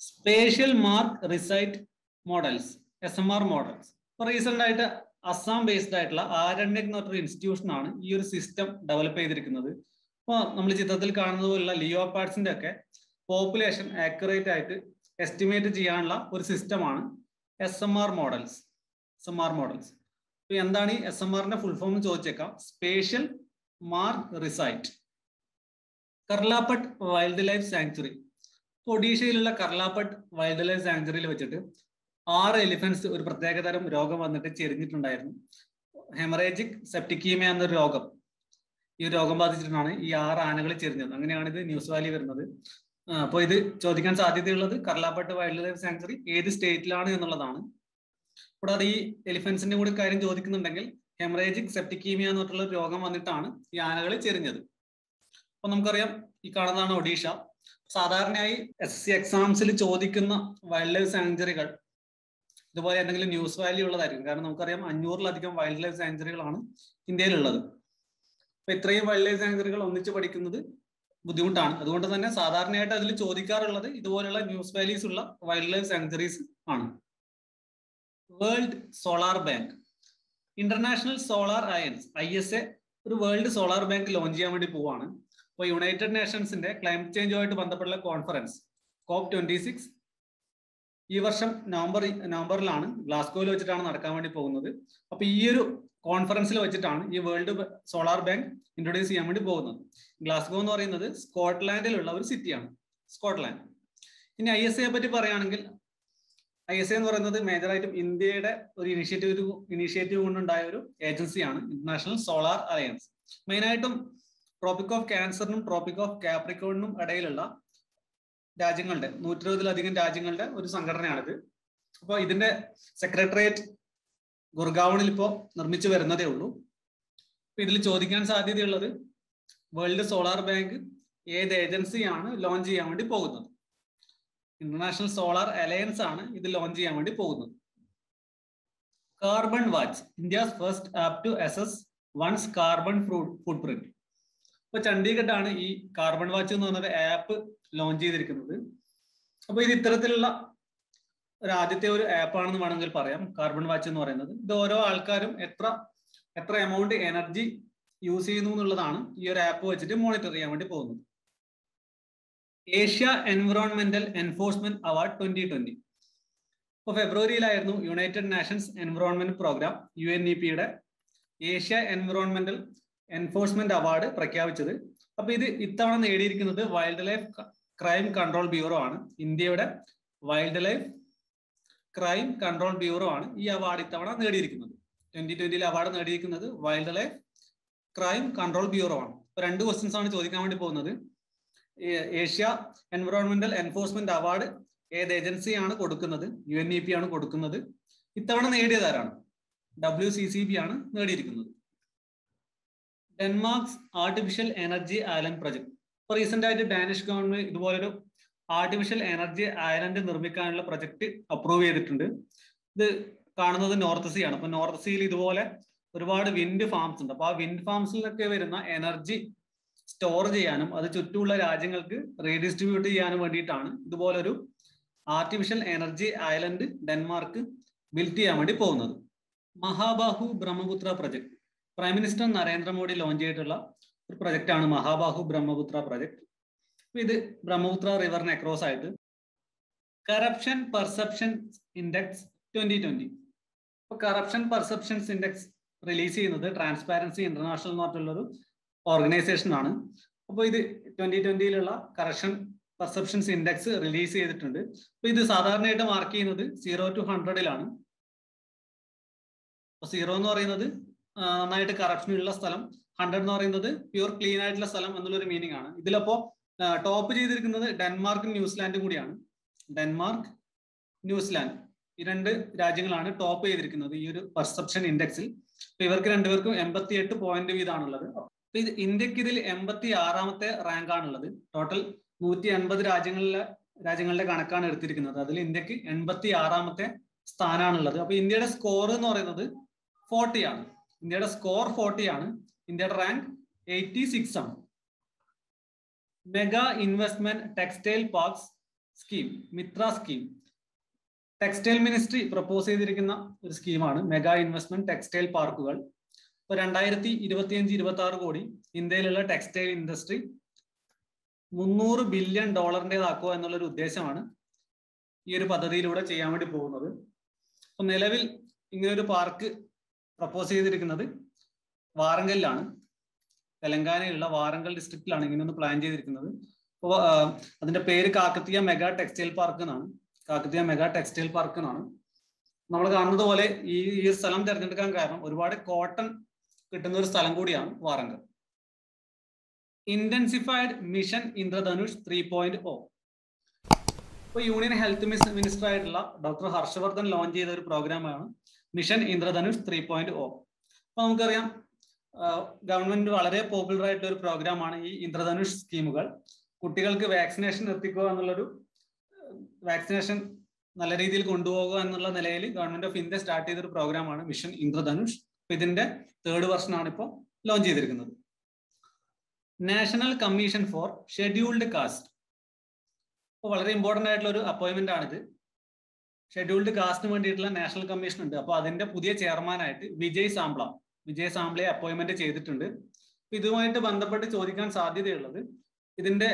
Spatial mark resight models S M R models ഇപ്പൊ റീസെന്റ് ആയിട്ട് അസാം ബേസ്ഡ് ആയിട്ടുള്ള ആരണ്യക് എന്ന് പറഞ്ഞൊരു ഇൻസ്റ്റിറ്റ്യൂഷൻ ആണ് ഈ ഒരു സിസ്റ്റം ഡെവലപ്പ് ചെയ്തിരിക്കുന്നത്. അപ്പോൾ നമ്മൾ ചിത്രത്തിൽ കാണുന്നത് പോലുള്ള ലിയോ പാർട്സിന്റെ ഒക്കെ പോപ്പുലേഷൻ ആക്യുറേറ്റ് ആയിട്ട് എസ്റ്റിമേറ്റ് ചെയ്യാനുള്ള ഒരു സിസ്റ്റമാണ് S M R models S M R models ഇപ്പൊ എന്താണ് ഈ എസ് എം ആറിന്റെ ഫുൾ ഫോം ചോദിച്ചേക്കാം. Spatial mark resight Karlapat wild life sanctuary ഒഡീഷയിലുള്ള Karlapat wild life സാങ്ച്വറിയിൽ വെച്ചിട്ട് ആറ് എലിഫൻസ് ഒരു പ്രത്യേകതരം രോഗം വന്നിട്ട് ചെരിഞ്ഞിട്ടുണ്ടായിരുന്നു. ഹെമറേജിക് സെപ്റ്റിക്കീമിയ എന്നൊരു രോഗം ഈ രോഗം ബാധിച്ചിട്ടാണ് ഈ ആറ് ആനകൾ ചെരിഞ്ഞത്. അങ്ങനെയാണ് ഇത് ന്യൂസ് വാലി വരുന്നത്. അപ്പോൾ ഇത് ചോദിക്കാൻ സാധ്യതയുള്ളത് കർലാപ്പട്ട് വൈൽഡ് ലൈഫ് സാങ്ച്വറി ഏത് സ്റ്റേറ്റിലാണ് എന്നുള്ളതാണ്. കൂടാതെ ഈ എലിഫൻസിന്റെ കൂടി കാര്യം ചോദിക്കുന്നുണ്ടെങ്കിൽ ഹെമറേജിക് സെപ്റ്റിക്കീമിയ എന്ന് പറഞ്ഞിട്ടുള്ള രോഗം വന്നിട്ടാണ് ഈ ആനകൾ ചെരിഞ്ഞത്. അപ്പൊ നമുക്കറിയാം ഈ കാണുന്നതാണ് ഒഡീഷ. സാധാരണയായി എസ് സി എക്സാംസിൽ ചോദിക്കുന്ന വൈൽഡ് ലൈഫ് സാങ്ച്വറികൾ ഇതുപോലെ എന്തെങ്കിലും ന്യൂസ് വാല്യൂ ഉള്ളതായിരിക്കും. കാരണം നമുക്കറിയാം അഞ്ഞൂറിലധികം വൈൽഡ് ലൈഫ് സാങ്ച്വറികളാണ് ഇന്ത്യയിലുള്ളത്. അപ്പൊ ഇത്രയും വൈൽഡ് ലൈഫ് സാങ്ച്വറികൾ ഒന്നിച്ച് പഠിക്കുന്നത് ബുദ്ധിമുട്ടാണ്. അതുകൊണ്ട് തന്നെ സാധാരണയായിട്ട് അതിൽ ചോദിക്കാറുള്ളത് ഇതുപോലുള്ള ന്യൂസ് വാല്യൂസ് ഉള്ള വൈൽഡ് ലൈഫ് സാങ്ച്വറീസ് ആണ്. World solar bank international solar alliance I S A ഒരു വേൾഡ് സോളാർ ബാങ്ക് ലോഞ്ച് ചെയ്യാൻ വേണ്ടി പോവാണ്. അപ്പോൾ യുണൈറ്റഡ് നേഷൻസിന്റെ ക്ലൈമറ്റ് ചേഞ്ചുമായിട്ട് ബന്ധപ്പെട്ടുള്ള കോൺഫറൻസ് കോപ്പ് ട്വന്റി സിക്സ് ഈ വർഷം നവംബർ നവംബറിലാണ് ഗ്ലാസ്കോയിൽ വെച്ചിട്ടാണ് നടക്കാൻ വേണ്ടി പോകുന്നത്. അപ്പൊ ഈ ഒരു കോൺഫറൻസിൽ വെച്ചിട്ടാണ് ഈ വേൾഡ് സോളാർ ബാങ്ക് ഇൻട്രൊഡ്യൂസ് ചെയ്യാൻ വേണ്ടി പോകുന്നത്. ഗ്ലാസ്ഗോ എന്ന് പറയുന്നത് സ്കോട്ട്ലാൻഡിലുള്ള ഒരു സിറ്റിയാണ് സ്കോട്ട്ലാൻഡ്. ഇനി ഐ എസ് എയെ പറ്റി പറയുകയാണെങ്കിൽ ഐ എസ് എ എന്ന് പറയുന്നത് മേജറായിട്ടും ഇന്ത്യയുടെ ഒരു ഇനിഷ്യേറ്റീവ് ഇനിഷ്യേറ്റീവ് കൊണ്ടുണ്ടായ ഒരു ഏജൻസിയാണ് ഇന്റർനാഷണൽ സോളാർ അലയൻസ് മെയിനായിട്ടും ട്രോപ്പിക് ഓഫ് ക്യാൻസറിനും ട്രോപ്പിക് ഓഫ് കാപ്രിക്കോണിനും ഇടയിലുള്ള രാജ്യങ്ങളുടെ നൂറ്റിരുപതിലധികം രാജ്യങ്ങളുടെ ഒരു സംഘടനയാണിത്. അപ്പോൾ ഇതിന്റെ സെക്രട്ടേറിയറ്റ് ഗുർഗാവണിൽ ഇപ്പോൾ നിർമ്മിച്ചു വരുന്നതേ ഉള്ളൂ. അപ്പൊ ഇതിൽ ചോദിക്കാൻ സാധ്യതയുള്ളത് വേൾഡ് സോളാർ ബാങ്ക് ഏത് ഏജൻസിയാണ് ലോഞ്ച് ചെയ്യാൻ വേണ്ടി പോകുന്നത്? ഇന്റർനാഷണൽ സോളാർ അലയൻസ് ആണ് ഇത് ലോഞ്ച് ചെയ്യാൻ വേണ്ടി പോകുന്നത്. Carbon watch India's first app to assess one's carbon footprint ഇപ്പൊ ചണ്ഡീഗഡ് ആണ് ഈ കാർബൺ വാച്ച് എന്ന് പറഞ്ഞ ആപ്പ് ലോഞ്ച് ചെയ്തിരിക്കുന്നത്. അപ്പൊ ഇത് ഇത്തരത്തിലുള്ള ഒരു ആദ്യത്തെ ഒരു ആപ്പ് ആണെന്ന് വേണമെങ്കിൽ പറയാം. കാർബൺ വാച്ച് എന്ന് പറയുന്നത്. ഇത് ഓരോ ആൾക്കാരും എത്ര എത്ര എമൗണ്ട് എനർജി യൂസ് ചെയ്യുന്നു എന്നുള്ളതാണ് ഈ ഒരു ആപ്പ് വെച്ചിട്ട് മോണിറ്റർ ചെയ്യാൻ വേണ്ടി പോകുന്നത്. Asia environmental enforcement award twenty twenty ഇപ്പോൾ ഫെബ്രുവരിയിലായിരുന്നു United Nations environment programme U N E പിയുടെ ഏഷ്യ എൻവറോൺമെന്റൽ എൻഫോഴ്സ്മെന്റ് അവാർഡ് പ്രഖ്യാപിച്ചത്. അപ്പൊ ഇത് ഇത്തവണ നേടിയിരിക്കുന്നത് wild life crime control bureau ആണ്. ഇന്ത്യയുടെ wild life crime control bureau ആണ് ഈ അവാർഡ് ഇത്തവണ നേടിയിരിക്കുന്നത്. ട്വന്റി ട്വന്റിയിൽ അവാർഡ് നേടിയിരിക്കുന്നത് wild life crime control bureau ആണ് രണ്ട് ക്വസ്റ്റ്യൻസ് ആണ് ചോദിക്കാൻ വേണ്ടി പോകുന്നത്. ഏഷ്യ എൻവറോൺമെന്റൽ എൻഫോഴ്സ്മെന്റ് അവാർഡ് ഏത് ഏജൻസിയാണ് കൊടുക്കുന്നത്? യു എൻ ഇ പി ആണ് കൊടുക്കുന്നത്. ഇത്തവണ നേടിയതാരാണ് ഡബ്ല്യു സി സി ബി ആണ് നേടിയിരിക്കുന്നത്. Denmark's artificial energy island project recent ആയിട്ട് ഡാനിഷ് ഗവൺമെന്റ് ഇതുപോലൊരു ആർട്ടിഫിഷ്യൽ എനർജി ഐലൻഡ് നിർമ്മിക്കാനുള്ള പ്രൊജക്ട് അപ്രൂവ് ചെയ്തിട്ടുണ്ട്. ഇത് കാണുന്നത് നോർത്ത് സീ ആണ്. അപ്പൊ നോർത്ത് സീയിൽ ഇതുപോലെ ഒരുപാട് വിൻഡ് ഫാംസ് ഉണ്ട്. അപ്പൊ ആ വിൻഡ് ഫാംസിൽ നിന്നൊക്കെ വരുന്ന എനർജി സ്റ്റോർ ചെയ്യാനും അത് ചുറ്റുമുള്ള രാജ്യങ്ങൾക്ക് റീഡിസ്ട്രിബ്യൂട്ട് ചെയ്യാനും വേണ്ടിയിട്ടാണ് ഇതുപോലൊരു artificial energy island Denmark built ചെയ്യാൻ വേണ്ടി പോകുന്നത്. Mahabahu Brahmaputra project prime minister Narendra Modi launch ചെയ്തിട്ടുള്ള ഒരു പ്രൊജക്റ്റ് ആണ് മഹാബാഹു ബ്രഹ്മപുത്ര പ്രൊജക്ട് ഇത് ബ്രഹ്മപുത്ര റിവറിന് അക്രോസ് ആയിട്ട് corruption perception index twenty twenty ഇപ്പൊ കറപ്ഷൻ പെർസെപ്ഷൻസ് ഇൻഡെക്സ് റിലീസ് ചെയ്യുന്നത് ട്രാൻസ്പാരൻസി ഇന്റർനാഷണൽ എന്ന് പറഞ്ഞിട്ടുള്ള ഒരു ഓർഗനൈസേഷൻ ആണ്. അപ്പോൾ ഇത് ട്വന്റി ട്വന്റിയിലുള്ള കറപ്ഷൻ പെർസെപ്ഷൻസ് ഇൻഡെക്സ് റിലീസ് ചെയ്തിട്ടുണ്ട്. അപ്പൊ ഇത് സാധാരണയായിട്ട് മാർക്ക് ചെയ്യുന്നത് സീറോ ടു ഹൺഡ്രഡിലാണ് അപ്പൊ സീറോ എന്ന് പറയുന്നത് നന്നായിട്ട് കറപ്ഷൻ ഉള്ള സ്ഥലം. ഹൺഡ്രഡ് എന്ന് പറയുന്നത് പ്യൂർ ക്ലീൻ ആയിട്ടുള്ള സ്ഥലം എന്നുള്ളൊരു മീനിങ് ആണ്. ഇതിലപ്പോ ടോപ്പ് ചെയ്തിരിക്കുന്നത് ഡെൻമാർക്കും ന്യൂസിലാൻഡും കൂടിയാണ്. ഡെൻമാർക്ക് ന്യൂസിലാൻഡ് ഈ രണ്ട് രാജ്യങ്ങളാണ് ടോപ്പ് ചെയ്തിരിക്കുന്നത് ഈ ഒരു പെർസെപ്ഷൻ ഇൻഡെക്സിൽ അപ്പൊ ഇവർക്ക് രണ്ടുപേർക്കും എൺപത്തി എട്ട് പോയിന്റ് വീതമാണുള്ളത് അപ്പൊ ഇത് ഇന്ത്യയ്ക്ക് ഇതിൽ എൺപത്തി ആറാമത്തെ റാങ്ക് ആണുള്ളത്. ടോട്ടൽ നൂറ്റി എൺപത് രാജ്യങ്ങളിലെ രാജ്യങ്ങളുടെ കണക്കാണ് എടുത്തിരിക്കുന്നത്. അതിൽ ഇന്ത്യയ്ക്ക് എൺപത്തി ആറാമത്തെ സ്ഥാനമാണുള്ളത് അപ്പൊ ഇന്ത്യയുടെ സ്കോർ എന്ന് പറയുന്നത് ഫോർട്ടി ആണ്. ഇന്ത്യയുടെ സ്കോർ ഫോർട്ടി ആണ്. ഇന്ത്യയുടെ റാങ്ക് എയ്റ്റി സിക്സ് ആണ്. Mega investment textile parks scheme MITRA scheme textile ministry propose ചെയ്തിരിക്കുന്ന ഒരു സ്കീമാണ് മെഗാ ഇൻവെസ്റ്റ്മെന്റ് ടെക്സ്റ്റൈൽ പാർക്കുകൾ ഇപ്പൊ രണ്ടായിരത്തി ഇരുപത്തിയഞ്ച് ഇരുപത്തി ആറ് കോടി ഇന്ത്യയിലുള്ള ടെക്സ്റ്റൈൽ ഇൻഡസ്ട്രി മുന്നൂറ് ബില്യൺ ഡോളറിന്റെതാക്കുക എന്നുള്ളൊരു ഉദ്ദേശമാണ് ഈ ഒരു പദ്ധതിയിലൂടെ ചെയ്യാൻ വേണ്ടി പോകുന്നത്. അപ്പൊ നിലവിൽ ഇങ്ങനെ ഒരു പാർക്ക് പ്രപ്പോസ് ചെയ്തിരിക്കുന്നത് വാറങ്കലിലാണ്. തെലങ്കാനയിലുള്ള വാറങ്കൽ ഡിസ്ട്രിക്റ്റിലാണ് ഇങ്ങനെ ഒന്ന് പ്ലാൻ ചെയ്തിരിക്കുന്നത് അപ്പോൾ അതിന്റെ പേര് കാക്കത്തിയ മെഗാ ടെക്സ്റ്റൈൽ പാർക്ക് എന്നാണ്. കാക്കത്തിയ മെഗാ ടെക്സ്റ്റൈൽ പാർക്ക് എന്നാണ്. നമ്മൾ കാണുന്നത് പോലെ ഈ ഈ സ്ഥലം തിരഞ്ഞെടുക്കാൻ കാരണം ഒരുപാട് കോട്ടൺ കിട്ടുന്ന ഒരു സ്ഥലം കൂടിയാണ് Warangal. Intensified mission Indradhanush three point O ഇപ്പൊ യൂണിയൻ ഹെൽത്ത് മിനിസ്റ്റർ ആയിട്ടുള്ള ഡോക്ടർ ഹർഷവർദ്ധൻ ലോഞ്ച് ചെയ്ത ഒരു പ്രോഗ്രാമാണ് mission Indradhanush three point O അപ്പൊ നമുക്കറിയാം ഗവൺമെന്റ് വളരെ പോപ്പുലർ ആയിട്ടുള്ള ഒരു പ്രോഗ്രാം ആണ് ഈ ഇന്ദ്രധനുഷ് സ്കീമുകൾ. കുട്ടികൾക്ക് വാക്സിനേഷൻ എത്തിക്കുക എന്നുള്ളൊരു വാക്സിനേഷൻ നല്ല രീതിയിൽ കൊണ്ടുപോകുക എന്നുള്ള നിലയിൽ ഗവൺമെന്റ് ഓഫ് ഇന്ത്യ സ്റ്റാർട്ട് ചെയ്തൊരു പ്രോഗ്രാമാണ് മിഷൻ ഇന്ദ്രധനുഷ്. ഇതിന്റെ തേർഡ് വെർഷൻ ആണ് ഇപ്പോൾ ലോഞ്ച് ചെയ്തിരിക്കുന്നത്. National commission for scheduled caste അപ്പോൾ വളരെ ഇമ്പോർട്ടന്റ് ആയിട്ടുള്ള ഒരു അപ്പോയിന്റ്മെന്റ് ആണിത് ഷെഡ്യൂൾഡ് കാസ്റ്റിന് വേണ്ടിയിട്ടുള്ള നാഷണൽ കമ്മീഷൻ ഉണ്ട്. അപ്പോൾ അതിന്റെ പുതിയ ചെയർമാനായിട്ട് വിജയ് സാംബ്ല വിജയ് സാംബ്ലയെ അപ്പോയിന്റ്മെന്റ് ചെയ്തിട്ടുണ്ട്. ഇതുമായിട്ട് ബന്ധപ്പെട്ട് ചോദിക്കാൻ സാധ്യതയുള്ളത് ഇതിന്റെ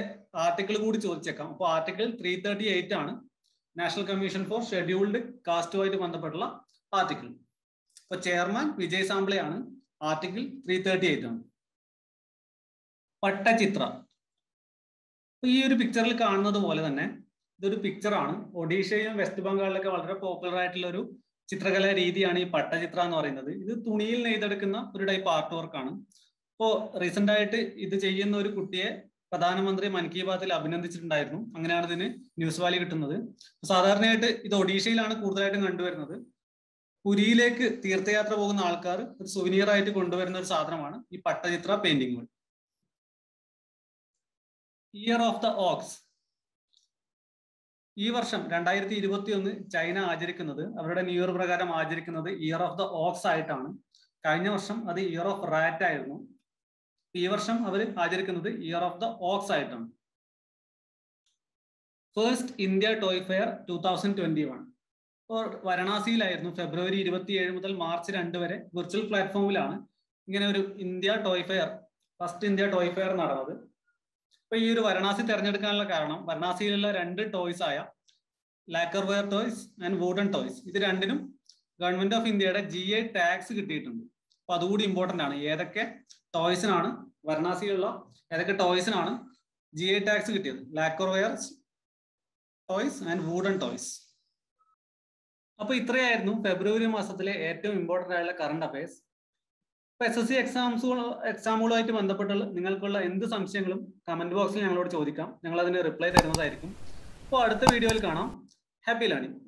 ആർട്ടിക്കിൾ കൂടി ചോദിച്ചേക്കാം. അപ്പോൾ ആർട്ടിക്കിൾ ത്രീ തേർട്ടി എയ്റ്റ് ആണ്. നാഷണൽ കമ്മീഷൻ ഫോർ ഷെഡ്യൂൾഡ് കാസ്റ്റുമായിട്ട് ബന്ധപ്പെട്ടുള്ള ആർട്ടിക്കിൾ അപ്പൊ ചെയർമാൻ വിജയ് സാംബ്ലയാണ് ആർട്ടിക്കിൾ ത്രീ തേർട്ടി എയ്റ്റ് ആണ്. പട്ടചിത്ര. ഈ ഒരു പിക്ചറിൽ കാണുന്നത് പോലെ തന്നെ ഇതൊരു പിക്ചറാണ് ഒഡീഷയും വെസ്റ്റ് ബംഗാളിലൊക്കെ വളരെ പോപ്പുലർ ആയിട്ടുള്ള ഒരു ചിത്രകലാ രീതിയാണ് ഈ പട്ടചിത്ര എന്ന് പറയുന്നത്. ഇത് തുണിയിൽ നെയ്തെടുക്കുന്ന ഒരു ടൈപ്പ് ആർട്ട് വർക്കാണ് ഇപ്പോ റീസെന്റ് ആയിട്ട് ഇത് ചെയ്യുന്ന ഒരു കുട്ടിയെ പ്രധാനമന്ത്രി മൻ കി ബാത്തിൽ അഭിനന്ദിച്ചിട്ടുണ്ടായിരുന്നു. അങ്ങനെയാണ് ഇതിന് ന്യൂസ് വാലി കിട്ടുന്നത്. സാധാരണയായിട്ട് ഇത് ഒഡീഷയിലാണ് കൂടുതലായിട്ടും കണ്ടുവരുന്നത്. പുരിയിലേക്ക് തീർത്ഥയാത്ര പോകുന്ന ആൾക്കാർ ഒരു സുവിനിയർ ആയിട്ട് കൊണ്ടുവരുന്ന ഒരു സാധനമാണ് ഈ പട്ടചിത്ര പെയിന്റിങ്ങുകൾ ഇയർ ഓഫ് ദ ഓക്സ് ഈ വർഷം രണ്ടായിരത്തി ഇരുപത്തി ഒന്ന് ചൈന ആചരിക്കുന്നത് അവരുടെ ന്യൂ ഇയർ പ്രകാരം ആചരിക്കുന്നത് ഇയർ ഓഫ് ദ ഓക്സ് ആയിട്ടാണ്. കഴിഞ്ഞ വർഷം അത് ഇയർ ഓഫ് റാറ്റ് ആയിരുന്നു. ഈ വർഷം അവർ ആചരിക്കുന്നത് ഇയർ ഓഫ് ദ ഓക്സ് ആയിട്ടാണ്. First India toy fair two thousand twenty one ഇപ്പോൾ വരണാസിയിലായിരുന്നു ഫെബ്രുവരി ഇരുപത്തിയേഴ് മുതൽ മാർച്ച് രണ്ട് വരെ വിർച്വൽ പ്ലാറ്റ്ഫോമിലാണ് ഇങ്ങനെ ഒരു India toy fair first India toy fair നടന്നത്. ഇപ്പൊ ഈ ഒരു വരണാസി തിരഞ്ഞെടുക്കാനുള്ള കാരണം വരണാസിയിലുള്ള രണ്ട് ടോയ്സ് ആയ lacquer ware toys and wooden toys ഇത് രണ്ടിനും ഗവൺമെന്റ് ഓഫ് ഇന്ത്യയുടെ ജി ഐ ടാക്സ് കിട്ടിയിട്ടുണ്ട്. അപ്പൊ അതുകൂടി ഇമ്പോർട്ടന്റ് ആണ്. ഏതൊക്കെ ടോയ്സിനാണ് വരണാസിയിലുള്ള ഏതൊക്കെ ടോയ്സിനാണ് ജി ഐ ടാക്സ് കിട്ടിയത്? Lacquer ware toys and wooden toys അപ്പൊ ഇത്രയായിരുന്നു ഫെബ്രുവരി മാസത്തിലെ ഏറ്റവും ഇമ്പോർട്ടന്റ് ആയുള്ള current affairs S S C എക്സാംസുകൾ എക്സാമുകളുമായിട്ട് ബന്ധപ്പെട്ടുള്ള നിങ്ങൾക്കുള്ള എന്ത് സംശയങ്ങളും കമന്റ് ബോക്സിൽ ഞങ്ങളോട് ചോദിക്കാം. ഞങ്ങൾ അതിന് റിപ്ലൈ തരുന്നതായിരിക്കും. അപ്പോൾ അടുത്ത വീഡിയോയിൽ കാണാം. Happy learning